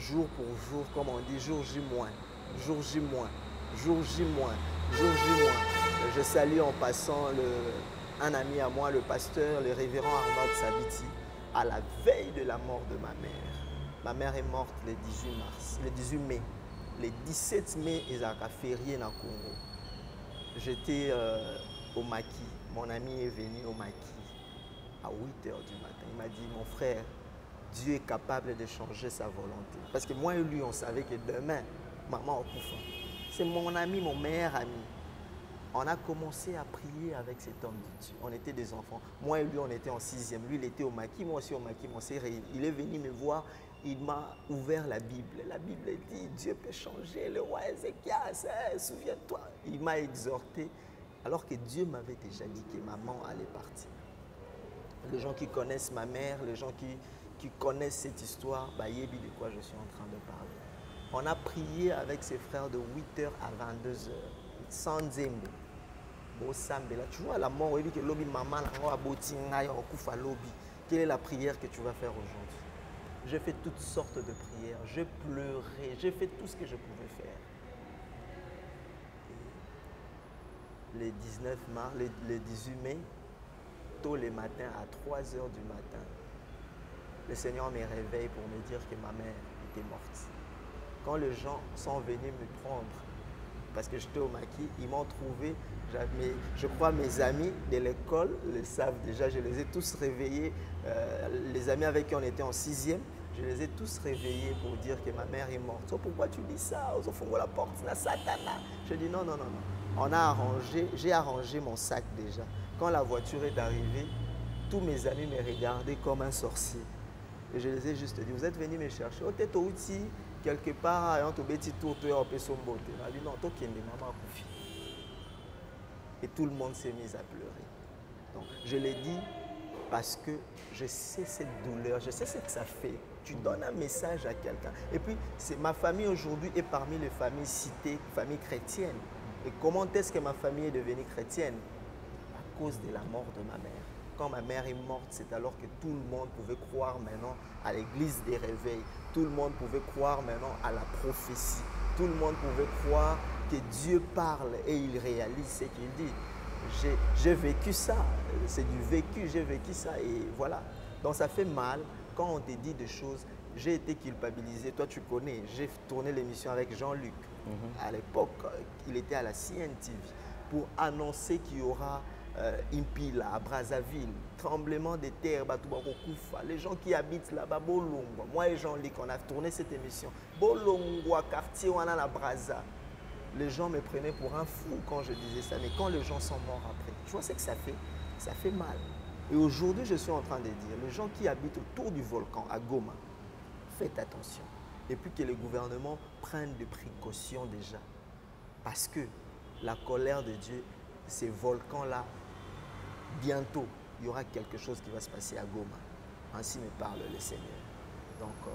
jour pour jour, comme on dit, jour J moins, jour J moins, jour J moins, jour J moins. Je salue en passant un ami à moi, le pasteur, le révérend Arnold Sabiti, à la veille de la mort de ma mère. Ma mère est morte le 18 mars, le 18 mai. Le 17 mai, ils ont férié dans le Congo. J'étais euh, au maquis. Mon ami est venu au maquis à 8 heures du matin. Il m'a dit, mon frère, Dieu est capable de changer sa volonté. Parce que moi et lui, on savait que demain, maman Okufa. C'est mon ami, mon meilleur ami. On a commencé à prier avec cet homme de Dieu. On était des enfants. Moi et lui, on était en sixième. Lui, il était au maquis, moi aussi au maquis. On s'est. Il est venu me voir. Il m'a ouvert la Bible. La Bible dit Dieu peut changer. Le roi Ézéchias, hein, souviens-toi. Il m'a exhorté. Alors que Dieu m'avait déjà dit que maman allait partir. Les gens qui connaissent ma mère, les gens qui, connaissent cette histoire, bah, yebi de quoi je suis en train de parler. On a prié avec ses frères de 8h à 22h, sans. Tu vois la mort, que maman, kufa lobby. Quelle est la prière que tu vas faire aujourd'hui? J'ai fait toutes sortes de prières, je pleurais, j'ai fait tout ce que je pouvais faire. Les 19 mars, les 18 mai, tôt le matin, à 3 h du matin, le Seigneur me réveille pour me dire que ma mère était morte. Quand les gens sont venus me prendre, parce que j'étais au maquis, ils m'ont trouvé, je crois mes amis de l'école le savent déjà, je les ai tous réveillés, euh, les amis avec qui on était en sixième, je les ai tous réveillés pour dire que ma mère est morte. So, pourquoi tu dis ça? Enfants la porte, la. Je dis non, non, non, non. On a arrangé, j'ai arrangé mon sac déjà. Quand la voiture est arrivée, tous mes amis me regardaient comme un sorcier. Et je les ai juste dit, vous êtes venus me chercher. Au tête outil, quelque part, on tour, tu es en son beauté. On a dit non, toi qui maman Koufi. Et tout le monde s'est mis à pleurer. Donc, je l'ai dit parce que je sais cette douleur, je sais ce que ça fait. Tu donnes un message à quelqu'un. Et puis, ma famille aujourd'hui est parmi les familles citées, familles chrétiennes. Et comment est-ce que ma famille est devenue chrétienne À cause de la mort de ma mère quand ma mère est morte, c'est alors que tout le monde pouvait croire maintenant à l'église des réveils. Tout le monde pouvait croire maintenant à la prophétie. Tout le monde pouvait croire que Dieu parle et il réalise ce qu'il dit. J'ai vécu ça, c'est du vécu, j'ai vécu ça et voilà. Donc ça fait mal quand on te dit des choses. J'ai été culpabilisé, toi tu connais, j'ai tourné l'émission avec Jean-Luc. À l'époque, il était à la CNTV pour annoncer qu'il y aura euh, Impila, à Brazzaville, tremblement de terre, les gens qui habitent là-bas, Bolongwa, moi et Jean-Luc, on a tourné cette émission. Bolongwa, quartier, on a la Brazza. Les gens me prenaient pour un fou quand je disais ça, mais quand les gens sont morts après, tu vois ce que ça fait? Ça fait mal. Et aujourd'hui, je suis en train de dire, les gens qui habitent autour du volcan, à Goma, faites attention. Et puis que les gouvernements prennent des précautions déjà. Parce que la colère de Dieu, ces volcans-là, bientôt, il y aura quelque chose qui va se passer à Goma. Ainsi me parle le Seigneur. Donc euh,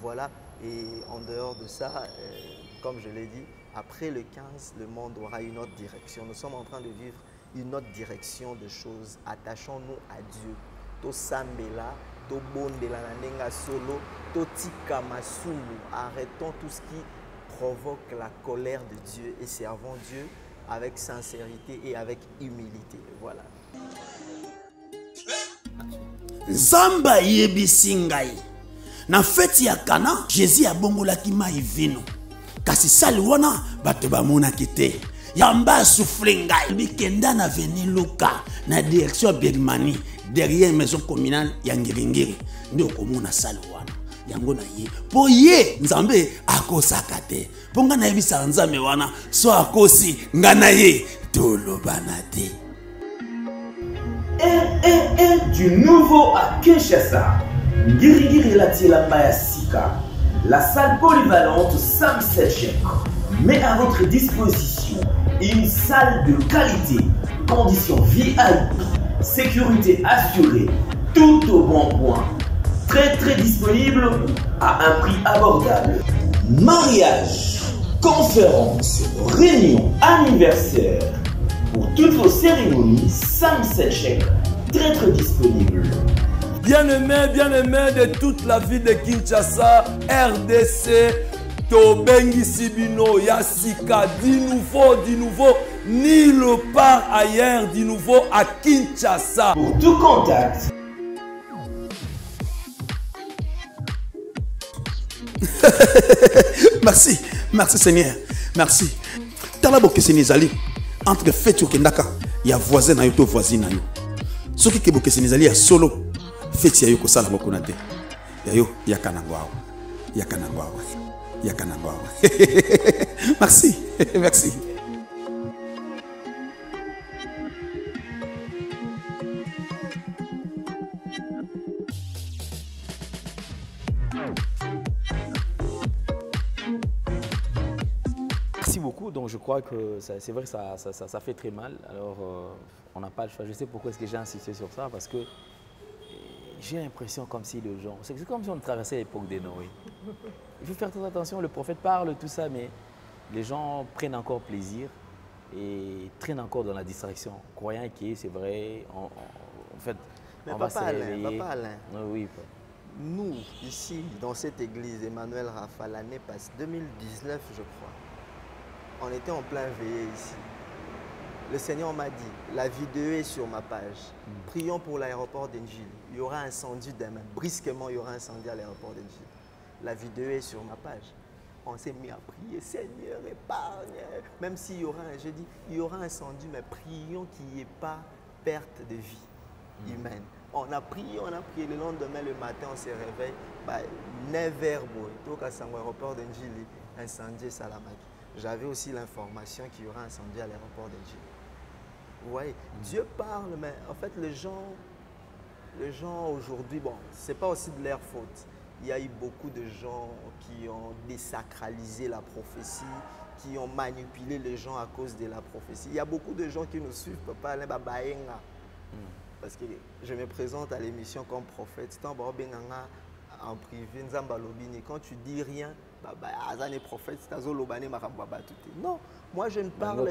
voilà, et en dehors de ça, euh, comme je l'ai dit, après le 15, le monde aura une autre direction. Nous sommes en train de vivre une autre direction de choses. Attachons-nous à Dieu. To nanenga solo. Arrêtons tout ce qui provoque la colère de Dieu et servons Dieu avec sincérité et avec humilité. Voilà. nzambe ayebisi ngai na feti ya kana jésus abongolaki mai vino kasi sali wana bato bamonaki te yamba asufle ngai. Bikenda na veni luka na direction ya birmanie. Derrière maison communale ya ngiringiri. Nde okomona sali wana. Yango na ye. Mpo ye nzambe akosaka te. Mpo ngai nayebisaka nzambe wana so akosi ngai na ye. Tolobana te. RRR du nouveau à Kinshasa. Ngirigiri Latilamba ya Sika. La salle polyvalente Sam Selchek met à votre disposition une salle de qualité, conditions VIP, sécurité assurée, tout au bon point. Très très disponible à un prix abordable. Mariage, conférence, réunion, anniversaire. Pour toutes vos cérémonies, Sam Selchek, très très disponible. Bien-aimés, bien-aimés de toute la ville de Kinshasa, RDC, Tobengisi Bino, Yassika, du nouveau, du nouveau, nulle part ailleurs, du nouveau à Kinshasa. Pour tout contact, [laughs] merci merci seigneur merci. Tala bokeseni ezali entre feti okendaka ya voisin na yo to voisine na yo. Soki ke bokeseni ezali ya solo feti ya yo kosala kuna te. Ya yo yaka nango awa yaka nango awa yaka nango awa [laughs] merci [laughs] merci Merci beaucoup. Donc je crois que c'est vrai que ça, fait très mal. Alors euh, on n'a pas le choix. Je sais pourquoi est-ce que j'ai insisté sur ça parce que euh, j'ai l'impression comme si les gens, c'est comme si on traversait l'époque des Noé. Il faut faire très attention. Le prophète parle tout ça, mais les gens prennent encore plaisir et traînent encore dans la distraction, croyant que c'est vrai. on- on- en fait, Mais on va se papa Alain, réveiller. papa Alain. Oui, Nous, ici, dans cette église, Emmanuel Rafa, l'année passée, 2019, je crois, on était en plein veillé ici. Le Seigneur m'a dit, la vidéo est sur ma page. Prions pour l'aéroport d'Engil. Il y aura incendie demain. Brisquement, il y aura incendie à l'aéroport d'Engil. La vidéo est sur ma page. On s'est mis à prier, Seigneur, épargne. Même s'il y aura, un- je dis, il y aura incendie, mais prions qu'il n'y ait pas perte de vie humaine. On a prié, on a prié. Le lendemain, le matin, on se réveille. Bah, 9h, donc à l'aéroport d'Engili, incendie Salamaki. J'avais aussi l'information qu'il y aura incendie à l'aéroport d'Engili. Vous voyez, Dieu parle, mais en fait, les gens, les gens aujourd'hui, bon, c'est pas aussi de leur faute. Il y a eu beaucoup de gens qui ont désacralisé la prophétie, qui ont manipulé les gens à cause de la prophétie. Il y a beaucoup de gens qui nous suivent, papa, Alain Babaenga. Parce que je me présente à l'émission comme prophète. En privé. Quand tu dis rien, bah, azane prophète. Non, moi je ne parle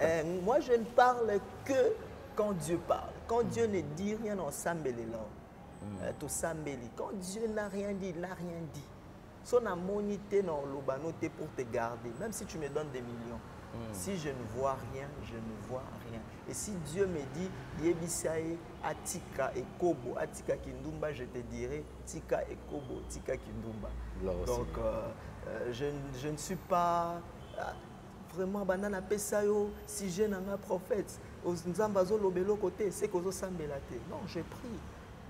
eh, moi, je ne parle que quand Dieu parle. Quand Dieu ne dit rien, on là. Eh, tout s'embellit. Quand Dieu n'a rien dit, il n'a rien dit. Son amonité dans l'obano t'es pour te garder. Même si tu me donnes des millions. Si je ne vois rien, je ne vois rien. Et si Dieu me dit, Yebisae, Atika et Kobo, Atika Kindumba, je te dirai, Tika et Kobo, Tika Kindumba. Donc, euh, euh, je, ne- je ne suis pas ah, vraiment banana pesa yo si j'ai un prophète nzambe azolobela côté c'est kozosambela te non je prie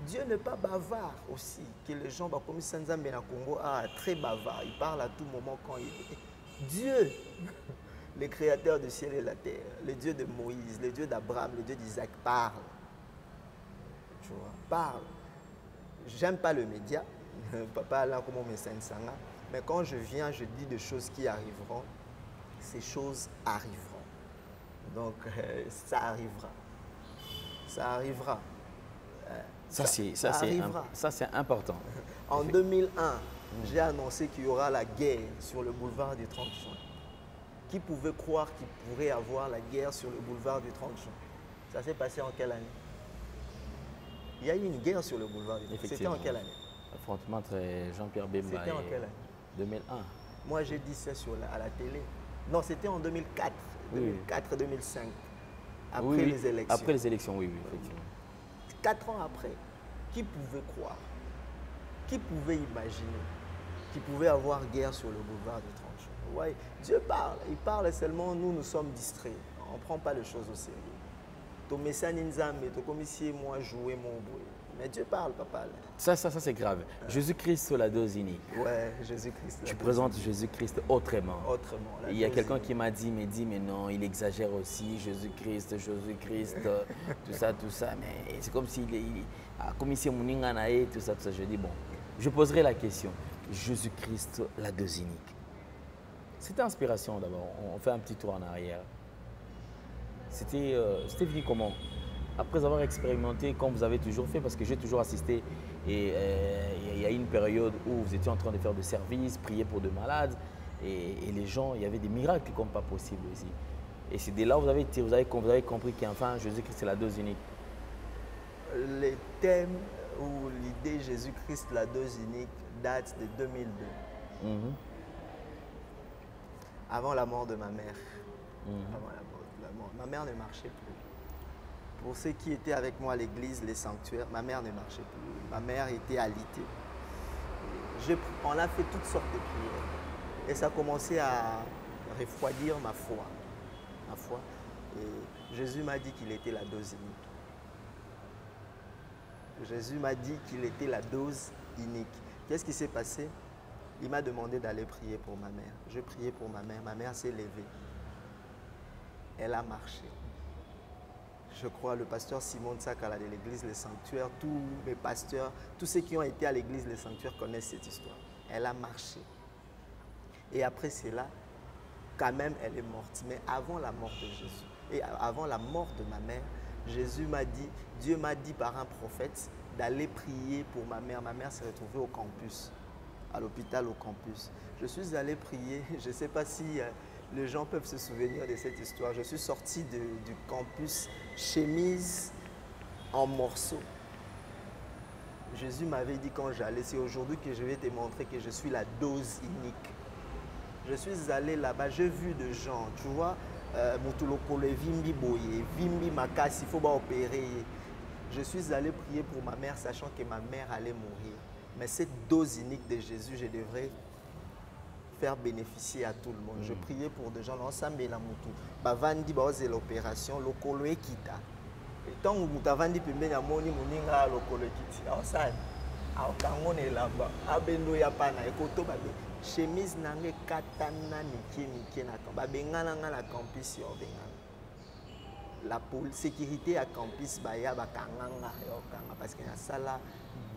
dieu n'est pas bavard aussi que les gens bakomisa nzambe na congo ah très bavard. Il parle à tout moment quand il dieu [laughs] le créateur du ciel et la terre le dieu de moïse le dieu d'abraham le dieu d'isaac parle. Tu vois parle. J'aime pas le média, [laughs] papa là comme on me sanga, mais quand je viens, je dis des choses qui arriveront, ces choses arriveront. Donc [laughs] ça arrivera. Ça arrivera. Euh, Ça, c'est ça, c'est arrivera. im- ça, c'est important. En 2001, j'ai annoncé qu'il y aura la guerre sur le boulevard du 30 juin. Qui pouvait croire qu'il pourrait avoir la guerre sur le boulevard du 30 juin Ça s'est passé en quelle année? Il y a eu une guerre sur le boulevard du 30 C'était en quelle année? Affrontement entre Jean-Pierre Bemba C'était en quelle année? 2001. Moi, j'ai dit ça sur la- à la télé. Non, c'était en 2004, Oui. 2004-2005, après oui. les élections. Après les élections, oui, oui, effectivement. Quatre ans après, qui pouvait croire Qui pouvait imaginer qu'il pouvait avoir guerre sur le boulevard du 30 juin Ouais, Dieu parle, il parle seulement, nous, nous sommes distraits. On ne prend pas les choses au sérieux. Tomesa Ninzambe, Tokomisie, moi, jouer mon bruit. Mais Dieu parle, papa. là. Ça, ça, ça c'est grave. Jésus-Christ, la dose unique. Ouais, Jésus-Christ. Tu présentes Jésus-Christ autrement. autrement. Il y a quelqu'un qui m'a dit, mais dit, mais non, il exagère aussi, Jésus-Christ, Jésus-Christ, euh, [laughs] tout ça, tout ça. Mais c'est comme s'il il- ah, comme ici, tout ça, tout ça. Je dis, bon, je poserai la question. Jésus-Christ, la unique. C'était inspiration d'abord. On- fait un petit tour en arrière. C'était euh, c'était venu comment? Après avoir expérimenté, comme vous avez toujours fait, parce que j'ai toujours assisté, et euh, il y a une période où vous étiez en train de faire des services, prier pour des malades, et, et les gens, il y avait des miracles comme pas possible aussi. Et c'est dès là où vous avez, vous avez, vous avez compris qu'enfin, Jésus-Christ, c'est la dose unique. Les thèmes ou l'idée Jésus-Christ, la dose unique, date de 2002, Mhm. avant la mort de ma mère. Mhm. Avant la mort, la mort. Ma mère ne marchait plus. Pour ceux qui étaient avec moi à l'église, les sanctuaires, ma mère ne marchait plus. Ma mère était alitée. On a fait toutes sortes de prières. Et ça a commencé à refroidir ma foi. Ma foi. Et Jésus m'a dit qu'il était la dose unique. Jésus m'a dit qu'il était la dose unique. Qu'est-ce qui s'est passé? Il m'a demandé d'aller prier pour ma mère. Je priais pour ma mère. Ma mère s'est levée. Elle a marché. Je crois le pasteur Simon Tsakala de l'église Les Sanctuaires, tous mes pasteurs, tous ceux qui ont été à l'église Les Sanctuaires connaissent cette histoire. Elle a marché. Et après cela, quand même, elle est morte. Mais avant la mort de Jésus et avant la mort de ma mère, Jésus m'a dit, Dieu m'a dit par un prophète d'aller prier pour ma mère. Ma mère s'est retrouvée au campus, à l'hôpital au campus. Je suis allé prier. [laughs] Je ne sais pas si euh, les gens peuvent se souvenir de cette histoire. Je suis sorti du campus, chemise en morceaux. Jésus m'avait dit quand j'allais, c'est aujourd'hui que je vais te montrer que je suis la dose unique. Je suis allé là-bas, j'ai vu des gens, tu vois, euh, Mutulokolo, Vimbi Boye, Vimbi il faut pas opérer. Je suis allé prier pour ma mère, sachant que ma mère allait mourir. Mais cette dose unique de Jésus, je devrais faire bénéficier à tout le monde. Je priais pour des gens, l'ensemble la mutu. Bavandi baoze l'opération, lokolo ekita. ntango moto avandi pembeni amoni moninga ya lokolo ekiti aosali aokango na elamba abendo ya pana ekotoba be chemise na nga ekatana mike mike na kamp babengana nga na campus yo bengana la pol- sécurité ya campus baya bakanga nga yokanga parce que nasala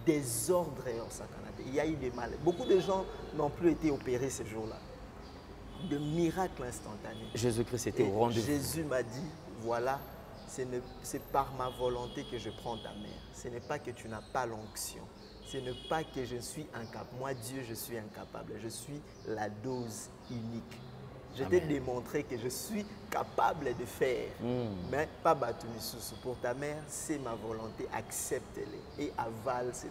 désordre yosakana te il y a eu des mal beaucoup de gens n'ont plus été opérés ce jour-là de miracles instantanés Jésus-Christ était au rendez-vous. Jésus m'a dit, voilà, c'est par ma volonté que je prends ta mère. Ce n'est pas que tu n'as pas l'onction. Ce n'est pas que je suis incapable. Moi, Dieu, je suis incapable. Je suis la dose unique. Je t'ai démontré que je suis capable de faire. Mais pas Batumisusu. Pour ta mère, c'est ma volonté. Accepte-les et avale cette.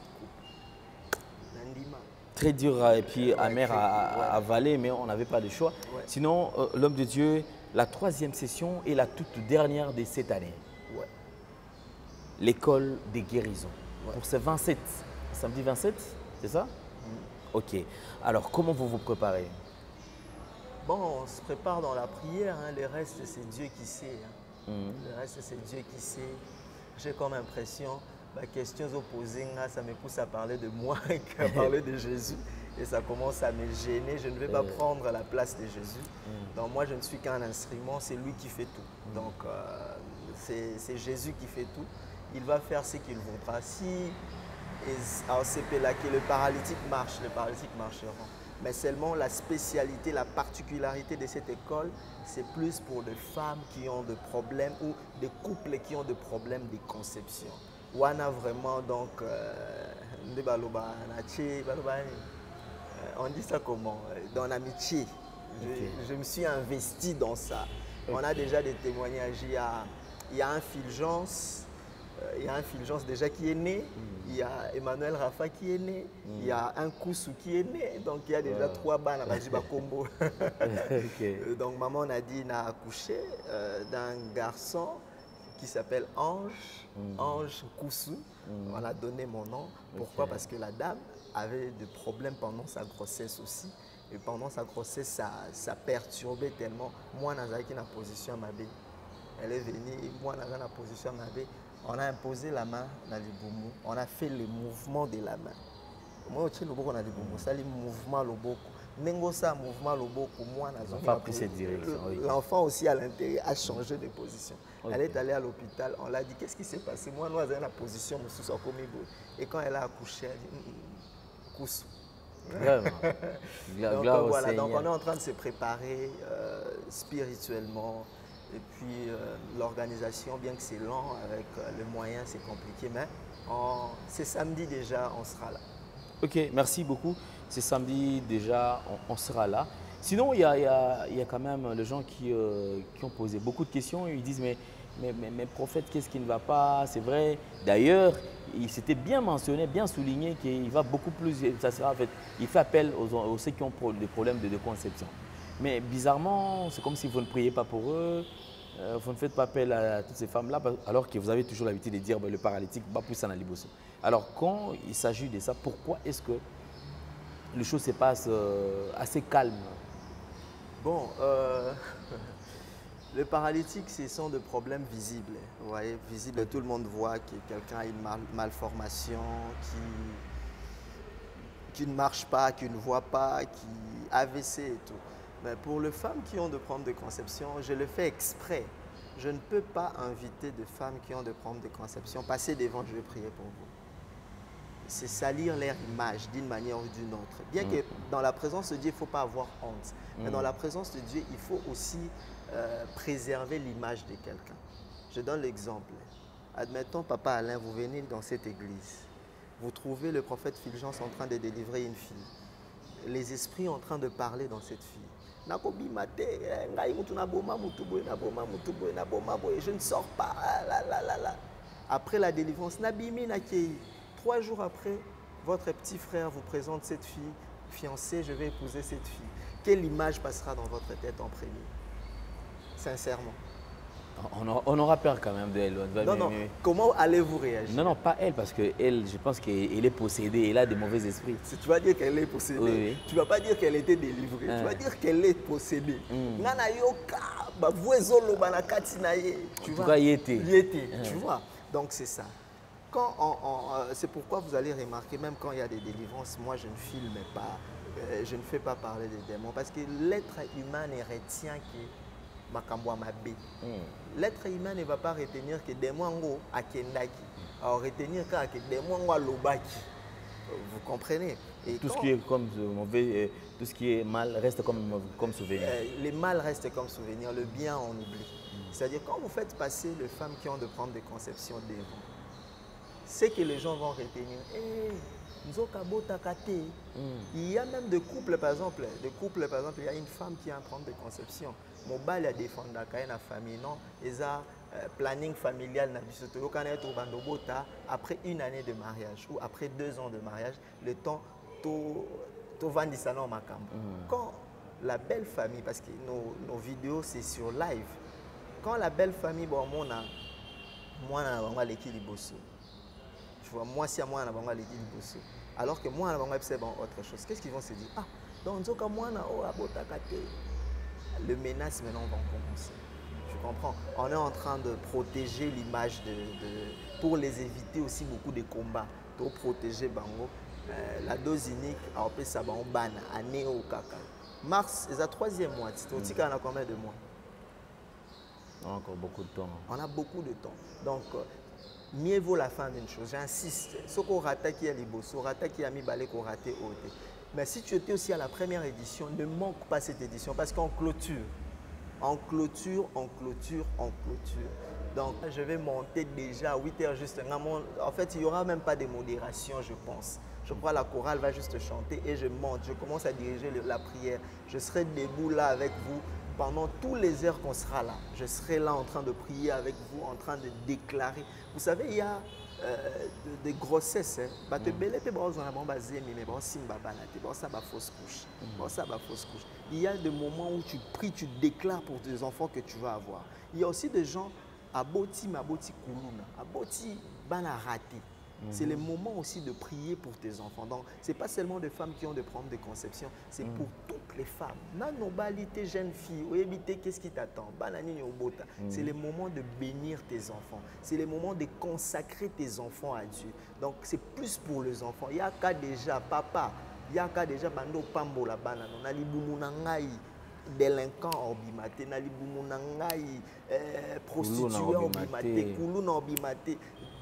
Très dur et puis amer à, avaler, mais on n'avait pas de choix. Ouais. Sinon, euh, l'homme de Dieu, la troisième session et la toute dernière de cette année, Ouais. l'école des guérisons. Ouais. Pour ce 27, samedi 27, c'est ça? Ok. Alors, comment vous vous préparez? Bon, on se prépare dans la prière. hein. Le reste, c'est Dieu qui sait. hein. Le reste, c'est Dieu qui sait. J'ai comme impression, la question opposée, ça me pousse à parler de moi [laughs] qu'à parler de Jésus. Et ça commence à me gêner. Je ne vais pas prendre la place de Jésus. Donc moi, je ne suis qu'un instrument. C'est lui qui fait tout. Donc euh, c'est Jésus qui fait tout. Il va faire ce qu'il voudra. Si que le paralytique marche, les paralytiques marcheront. Mais seulement la spécialité, la particularité de cette école, c'est plus pour des femmes qui ont des problèmes ou des couples qui ont des problèmes de conception. Ou on a vraiment donc euh, nde baloba na tche, baloba, euh, on dit ça comment? Dans l'amitié. Je, je me suis investi dans ça. On a déjà des témoignages. Il y a, il y a euh, il y a un Fulgence déjà qui est né, il y a Emmanuel Rafa qui est né, il y a un Koussou qui est né, donc il y a déjà trois bannes à Bajiba [laughs] Combo. [laughs] Donc maman on a dit n'a accouché euh, d'un garçon qui s'appelle Ange, Ange Koussou. On a donné mon nom. Pourquoi? Parce que la dame avait des problèmes pendant sa grossesse aussi. Et pendant sa grossesse, ça, ça perturbait tellement. Moi, Nazaki na position à ma belle. Elle est venue, moi, dans la position à ma belle. On a imposé la main dans les boumous. On a fait le mouvement de la main. moi otie loboko na libumu osali mouvement loboko ndenge osala mouvement loboko azongi L'enfant a pris cette direction, l'enfant aussi à l'intérieur a changé de position elle est allée à l'hôpital on l'a dit qu'est-ce qui s'est passé? Moi nous na position mosusu akomi boye et quand elle a accouché elle dit "Mm, mm, kusu Vraiment. Gla- donc, au voilà, donc on est en train de se préparer euh, spirituellement. Et puis euh, l'organisation, bien que c'est lent, avec euh, les moyens, c'est compliqué, mais c'est samedi déjà, on sera là. Ok, merci beaucoup. C'est samedi déjà, on, sera là. Sinon, il y a, quand même les gens qui, euh, ont posé beaucoup de questions. Ils disent, mais, mais, prophète, qu'est-ce qui ne va pas? C'est vrai. D'ailleurs, il s'était bien mentionné, bien souligné qu'il va beaucoup plus. Ça sera, en fait, il fait appel aux, ceux qui ont des problèmes de, de conception. Mais bizarrement, c'est comme si vous ne priez pas pour eux. euh, vous ne faites pas appel à, toutes ces femmes-là, alors que vous avez toujours l'habitude de dire ben, le paralytique va plus en aliboso. Alors, quand il s'agit de ça, pourquoi est-ce que les choses se passent euh, assez calmes Bon, euh, [laughs] les paralytiques, ce sont des problèmes visibles. Vous voyez, visibles, tout le monde voit que quelqu'un a une mal- malformation, qui, qui ne marchent pas, qui ne voient pas, qui AVC et tout. Mais pour les femmes qui ont des problèmes de conception, je le fais exprès. Je ne peux pas inviter des femmes qui ont des problèmes de conception. Passez devant, je vais prier pour vous. C'est salir leur image d'une manière ou d'une autre. Bien que dans la présence de Dieu, il ne faut pas avoir honte. Mais dans la présence de Dieu, il faut aussi euh, préserver l'image de quelqu'un. Je donne l'exemple. Admettons, Papa Alain, vous venez dans cette église. Vous trouvez le prophète Fulgence en train de délivrer une fille. Les esprits en train de parler dans cette fille. Eh. Je ne sors pas. Ah. Après la délivrance, Nabimi Nakei. Trois jours après, votre petit frère vous présente cette fille, fiancée, je vais épouser cette fille. Quelle image passera dans votre tête en premier Sincèrement? On aura, on aura peur quand même d'elle. Non, non. Comment allez-vous réagir? Non, non, pas elle, parce que elle, je pense qu'elle est possédée, elle a des mauvais esprits. Si tu vas dire qu'elle est possédée, Oui, oui. tu ne vas pas dire qu'elle était délivrée, Ah. tu vas dire qu'elle est possédée. Mm. Tu En vois. tout cas, y était. Y était, Ah. tu vois. Donc c'est ça. Euh, c'est pourquoi vous allez remarquer, même quand il y a des délivrances, moi je ne filme pas, euh, je ne fais pas parler des démons, parce que l'être humain ne retient que makambo ya mabe. Hmm. L'être humain ne va pas retenir que démon yango akendaki. Alors retenir que démon yango alobaki. Vous comprenez? Et Tout ce qui est comme mauvais, euh, tout ce qui est mal reste comme, comme souvenir. Euh, les mal restent comme souvenir, le bien on oublie. C'est-à-dire quand vous faites passer les femmes qui ont de prendre des conceptions devant, c'est que les gens vont retenir. Eh, Nzoka botaka te. Il y a même des couples par exemple, des couples par exemple, il y a une femme qui a un problème de conception. Mobile a défendu la famille, non? Et ça, euh, planning familial après une année de mariage ou après deux ans de mariage le temps to- tovandisa na makambo quand la belle famille parce que nos, nos vidéos c'est sur live quand la belle famille bomona mwana na bango aleki liboso tu vois mwasi ya mwana na bango aleki liboso alors que na bango ayebisa bango autre chose qu'est-ce qu'ils vont se dire? Ah donc nzoka mwana oyo abotaka te le menace maintenant va commencer. Tu comprends? On est en train de protéger l'image de, de- pour les éviter aussi beaucoup de combats. Pour protéger Bango. Euh, la dose unique, on peut ça bango bana, année au kaka. Mars, c'est la troisième mois. Tu sais, on a combien de mois? On a encore beaucoup de temps. On a beaucoup de temps. Donc, euh, mieux vaut la fin d'une chose. J'insiste. Ce qu'on rata qui a mis qu'on. Mais si tu étais aussi à la première édition, ne manque pas cette édition parce qu'en clôture, en clôture, en clôture, en clôture. Donc, je vais monter déjà à 8 heures juste. En fait, il n'y aura même pas de modération, je pense. Je crois que la chorale va juste chanter et je monte. Je commence à diriger la prière. Je serai debout là avec vous pendant tous les heures qu'on sera là. Je serai là en train de prier avec vous, en train de déclarer. Vous savez, il y a euh, de- des grossesses. Couche couche il y a des moments où tu pries tu déclares pour tes enfants que tu vas avoir il y a aussi des gens aboti mais aboti kuluna aboti bana raté c'est le moment aussi de prier pour tes enfants. Donc, ce n'est pas seulement des femmes qui ont des problèmes de conception, c'est pour toutes les femmes. Nanobali, tes jeunes filles, éviter qu'est-ce qui t'attend? Nyobota. C'est le moment de bénir tes enfants. C'est le moment de consacrer tes enfants à Dieu. Donc, c'est plus pour les enfants. Il y a qu'à déjà, papa, il y a qu'à déjà, bando pambola banano, nali ngai délinquant obima te na libumu na ngai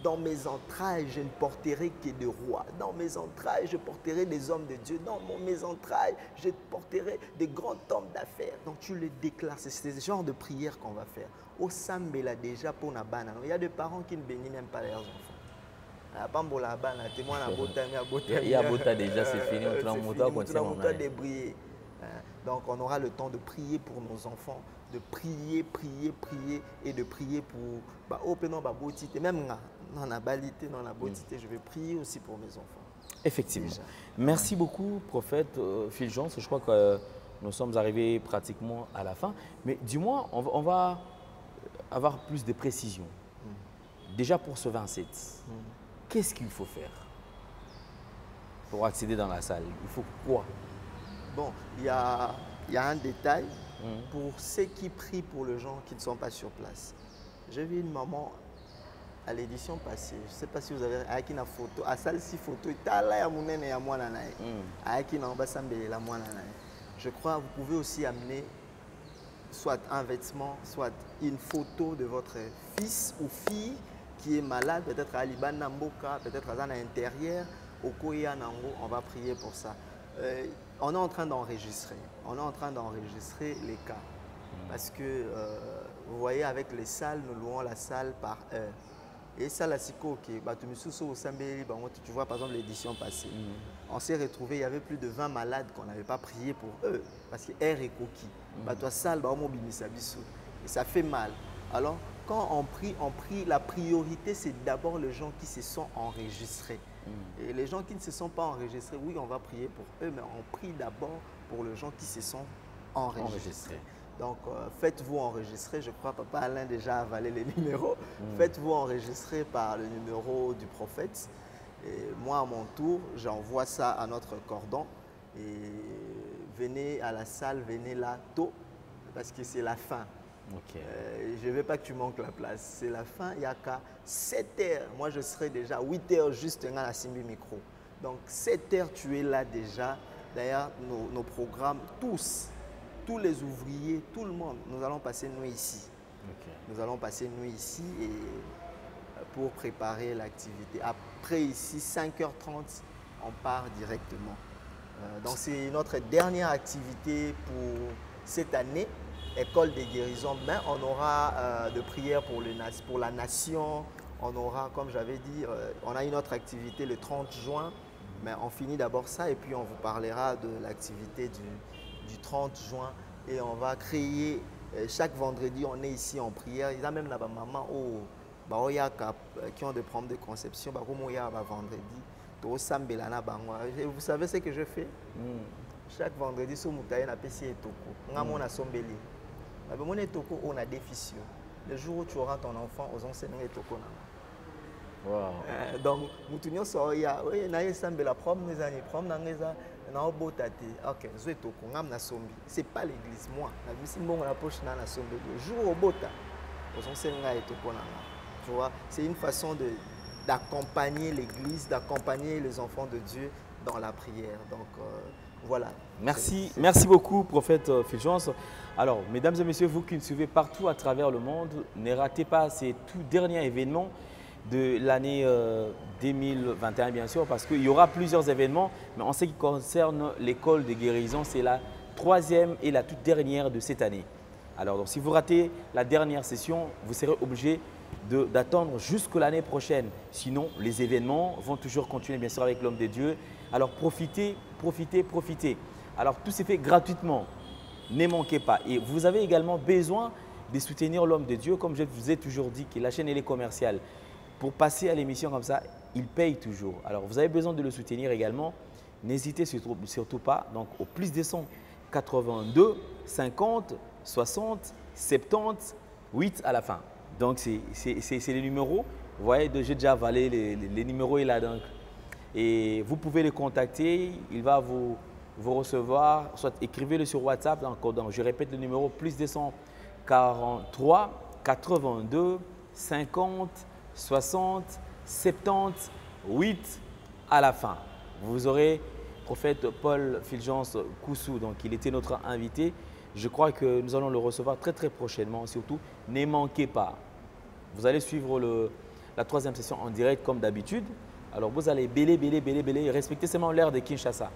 dans mes entrailles je ne porterai que des rois dans mes entrailles je porterai des hommes de Dieu. Dans mon- mes entrailles je porterai des grands hommes d'affaires. Donc tu le déclares. C'est ce genre de prière qu'on va faire. Au sambela déjà pour na bana il y a des parents qui ne bénissent même pas leurs enfants. Ah, pambola bana te mwana déjà, c'est fini, gars. débrouiller. Hein. Donc on aura le temps de prier pour nos enfants, de prier, prier, prier et de prier pour bah, non, bah, même nga, dans la balité, dans la botité, je vais prier aussi pour mes enfants. Effectivement. Déjà. Merci beaucoup, prophète euh, Fulgence. Je crois que euh, nous sommes arrivés pratiquement à la fin. Mais dis-moi, on va, on va avoir plus de précisions. Déjà pour ce 27, qu'est-ce qu'il faut faire pour accéder dans la salle? Il faut quoi? Bon, il y a, il y a un détail pour ceux qui prient pour les gens qui ne sont pas sur place. J'ai vu une maman à l'édition passée, je ne sais pas si vous avez ayaki na photo, à celle ci photo, tala ya munene ya mwana na ye. Ayaki na basambela mwana na ye. Je crois que vous pouvez aussi amener soit un vêtement, soit une photo de votre fils ou fille qui est malade, peut-être à Liban Namboka, peut-être à l'intérieur, au Koya Nango, on va prier pour ça. Euh, on est en train d'enregistrer, on est en train d'enregistrer les cas. Parce que, euh, vous voyez, avec les salles, nous louons la salle par heure. Et ça, la ok, bah, tu bah, tu vois, par exemple, l'édition passée. On s'est retrouvé, il y avait plus de 20 malades qu'on n'avait pas prié pour eux. Parce que air est coquille. Bah, toi, salle, bah, on Et ça fait mal. Alors, quand on prie, on prie, la priorité, c'est d'abord les gens qui se sont enregistrés. Et les gens qui ne se sont pas enregistrés, oui, on va prier pour eux, mais on prie d'abord pour les gens qui se sont enregistrés. Enregistrés. Donc, euh, faites-vous enregistrer. Je crois que Papa Alain déjà a avalé les [laughs] numéros. Faites-vous enregistrer par le numéro du prophète. Et moi, à mon tour, j'envoie ça à notre cordon. Et venez à la salle, venez là tôt, parce que c'est la fin. Ok. Euh, je ne veux pas que tu manques la place. C'est la fin, il n'y a qu'à 7 heures. Moi, je serai déjà 8 heures juste dans la Simbi Micro. Donc, 7 heures, tu es là déjà. D'ailleurs, nos, nos programmes, tous, tous les ouvriers, tout le monde, nous allons passer nuit ici. Nous allons passer nuit ici et euh, pour préparer l'activité. Après ici, 5h30, on part directement. Euh, donc c'est notre dernière activité pour cette année, école des guérisons. Mais on aura euh, de prières pour, le pour la nation. On aura, comme j'avais dit, euh, on a une autre activité le 30 juin. Mais on finit d'abord ça et puis on vous parlera de l'activité du, du 30 juin. Et on va créer, euh, chaque vendredi, on est ici en prière. Il y a même là-bas maman oh, bah, oh, ya ka- euh, qui ont des problèmes de conception. Bah, oh, bah, vendredi? Et Vous savez ce que je fais? Chaque vendredi so moto aye napesi ye etoko nga mo nasombeli ye babemoni etoko oyo na défisio le jour où tu auras ton enfant etoko nanga Wow. Euh, donc motu nyonso oya oye naye esambela problème eza nini problème nanga eza ok etoko ngam c'est pas l'église moi. Nabimisi mbongo na poche na le jour etoko tu vois c'est une façon de d'accompagner l'église d'accompagner les enfants de Dieu dans la prière. Donc euh, voilà. Merci, merci beaucoup, prophète euh, Fulgence. Alors, mesdames et messieurs, vous qui nous suivez partout à travers le monde, ne ratez pas ces tout derniers événements de l'année euh, 2021, bien sûr, parce qu'il y aura plusieurs événements, mais en ce qui concerne l'école de guérison, c'est la troisième et la toute dernière de cette année. Alors, si vous ratez la dernière session, vous serez obligé d'attendre jusqu'à l'année prochaine. Sinon, les événements vont toujours continuer, bien sûr, avec l'homme de Dieu. Alors, profitez, profitez, profitez. Alors, tout s'est fait gratuitement. Ne manquez pas. Et vous avez également besoin de soutenir l'homme de Dieu, comme je vous ai toujours dit, que la chaîne elle est commerciale. Pour passer à l'émission comme ça, il paye toujours. Alors, vous avez besoin de le soutenir également. N'hésitez surtout, pas. Donc, au plus de 182, 50, 60, 70, 8 à la fin. Donc, c'est les numéros. Vous voyez, j'ai déjà avalé les, les- numéros. Il donc. Et vous pouvez le contacter. Il va vous, vous recevoir. Soit écrivez-le sur WhatsApp. Donc, donc, je répète le numéro plus 243 82 50 60 70 8 à la fin. Vous aurez prophète Paul Fulgence Koussou, donc il était notre invité. Je crois que nous allons le recevoir très très prochainement. Surtout, ne manquez pas. Vous allez suivre la troisième session en direct comme d'habitude. Alors vous allez bêler, bêler, bêler, bêler. Respectez seulement l'heure de Kinshasa.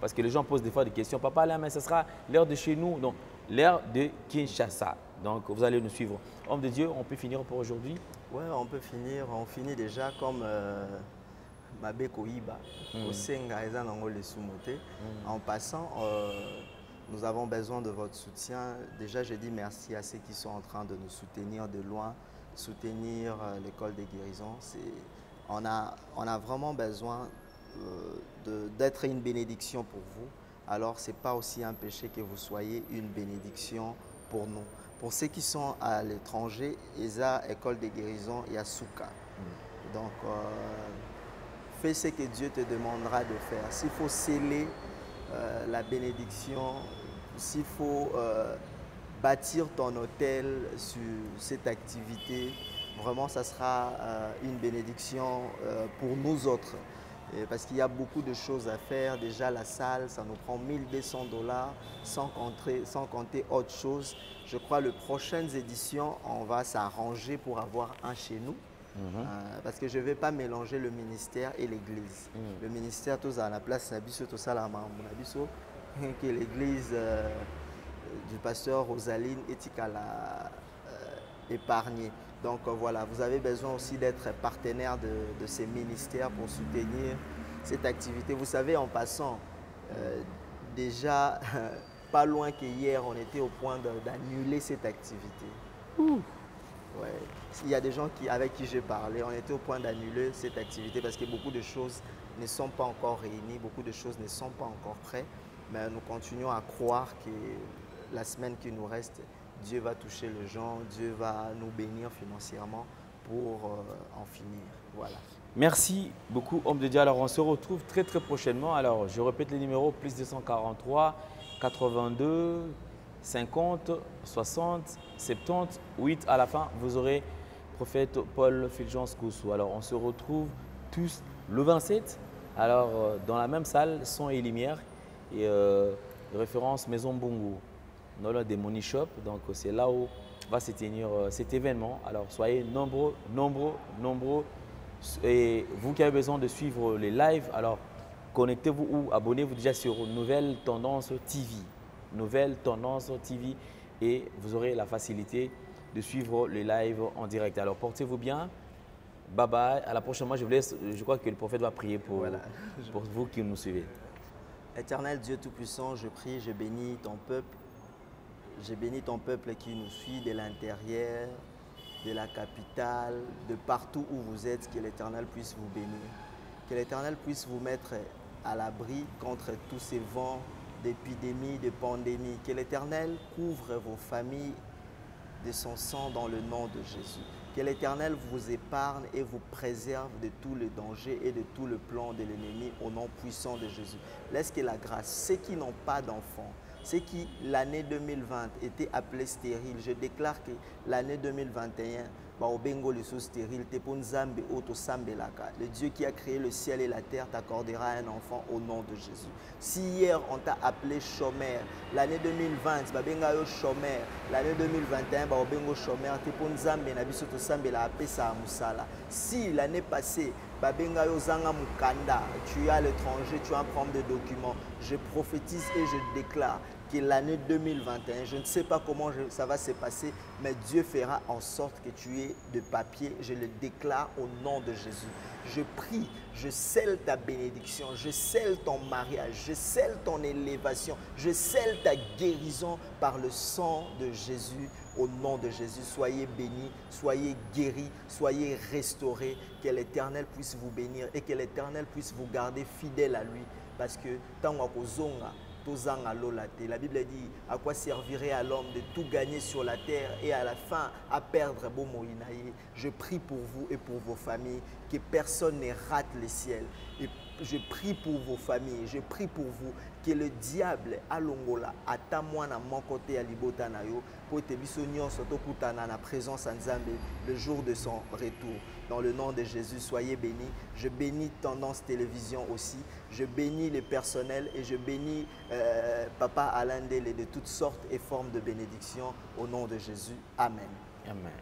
Parce que les gens posent des fois des questions. Papa, là, mais ce sera l'heure de chez nous. Non, l'heure de Kinshasa. Donc vous allez nous suivre. Homme de Dieu, on peut finir pour aujourd'hui. Ouais, on peut finir, on finit déjà comme euh, Mabe Koiba, Osenga eza nango lesumu te. En passant, euh, nous avons besoin de votre soutien. Déjà, je dis merci à ceux qui sont en train de nous soutenir de loin, soutenir euh, l'école des guérisons. On a, on a vraiment besoin euh, d'être une bénédiction pour vous. Alors, ce n'est pas aussi un péché que vous soyez une bénédiction pour nous. Pour ceux qui sont à l'étranger, ESA, École des guérisons, il y a Souka. Donc, euh, fais ce que Dieu te demandera de faire. S'il faut sceller euh, la bénédiction, s'il faut euh, bâtir ton hôtel sur cette activité, vraiment, ça sera une bénédiction pour nous autres. Et parce qu'il y a beaucoup de choses à faire. Déjà, la salle, ça nous prend 1200 dollars sans compter, sans compter autre chose. Je crois les prochaines éditions, on va s'arranger pour avoir un chez nous. Euh, parce que je ne vais pas mélanger le ministère et l'église. Le ministère, tout ça à la place, c'est tout ça là, [laughs] que l'église euh, du pasteur Rosaline Etikala euh, épargnée. Donc euh, voilà, vous avez besoin aussi d'être partenaire de, de ces ministères pour soutenir cette activité. Vous savez, en passant, euh, déjà, [laughs] pas loin qu'hier, on était au point d'annuler cette activité. Ouais. Il y a des gens qui, avec qui j'ai parlé, on était au point d'annuler cette activité parce que beaucoup de choses ne sont pas encore réunies, beaucoup de choses ne sont pas encore prêtes. Mais nous continuons à croire que la semaine qui nous reste, Dieu va toucher les gens, Dieu va nous bénir financièrement pour euh, en finir. Voilà. Merci beaucoup, homme de Dieu. Alors, on se retrouve très très prochainement. Alors, je répète les numéros plus 243 82 50 60 70 8. À la fin, vous aurez prophète Paul Fulgence Koussou. Alors, on se retrouve tous le 27. Alors, euh, dans la même salle, son et lumière. Et euh, référence Maison Bongo, dans le Money Shop. Donc, c'est là où va se tenir euh, cet événement. Alors, soyez nombreux, nombreux, nombreux. Et vous qui avez besoin de suivre les lives, alors connectez-vous ou abonnez-vous déjà sur Nouvelle Tendance TV. Nouvelle Tendance TV et vous aurez la facilité de suivre les lives en direct. Alors portez-vous bien. Bye bye. À la prochaine fois, je vous laisse. Je crois que le prophète va prier pour, Voilà. pour vous qui nous suivez. Éternel Dieu Tout-Puissant, je prie, je bénis ton peuple. Je bénis ton peuple qui nous suit de l'intérieur, de la capitale, de partout où vous êtes, que l'Éternel puisse vous bénir. Que l'Éternel puisse vous mettre à l'abri contre tous ces vents d'épidémies, de pandémies. Que l'Éternel couvre vos familles de son sang dans le nom de Jésus. Que l'Éternel vous épargne et vous préserve de tous les dangers et de tout le plan de l'ennemi au nom puissant de Jésus. Laisse que la grâce, ceux qui n'ont pas d'enfants, ceux qui, l'année 2020, étaient appelés stériles, je déclare que l'année 2021, baobengo les sous nzambe oyo tosambelaka. le Dieu qui a créé le ciel et la terre t'accordera un enfant au nom de Jésus. Si hier on t'a appelé chômeur, l'année 2020, babenga yo chômeur, l'année 2021, baobengo chômeur, te pon nzambe na biso tosambela apesa ya mosala. Si l'année passée, babenga yo zanga mukanda, tu es à l'étranger, tu as un problème de documents, je prophétise et je déclare que l'année 2021, je ne sais pas comment ça va se passer, mais Dieu fera en sorte que tu aies de papier. Je le déclare au nom de Jésus. Je prie, je scelle ta bénédiction, je scelle ton mariage, je scelle ton élévation, je scelle ta guérison par le sang de Jésus. Au nom de Jésus, soyez bénis, soyez guéris, soyez restaurés. Que l'Éternel puisse vous bénir et que l'Éternel puisse vous garder fidèle à lui. Parce que tant te. La Bible dit à quoi servirait à l'homme de tout gagner sur la terre et à la fin à perdre? Je prie pour vous et pour vos familles que personne ne rate le ciel. Et je prie pour vos familles, je prie pour vous que le diable alongola ata mwana moko te ya libota na yo po tokutana na présence ya nzambe le jour de son retour dans le nom de jésus soyez bénis je bénis tendance télévision aussi je bénis les personnels et je bénis euh, papa alain Dele de toutes sortes et formes de bénédiction. Au nom de jésus amen. Amen.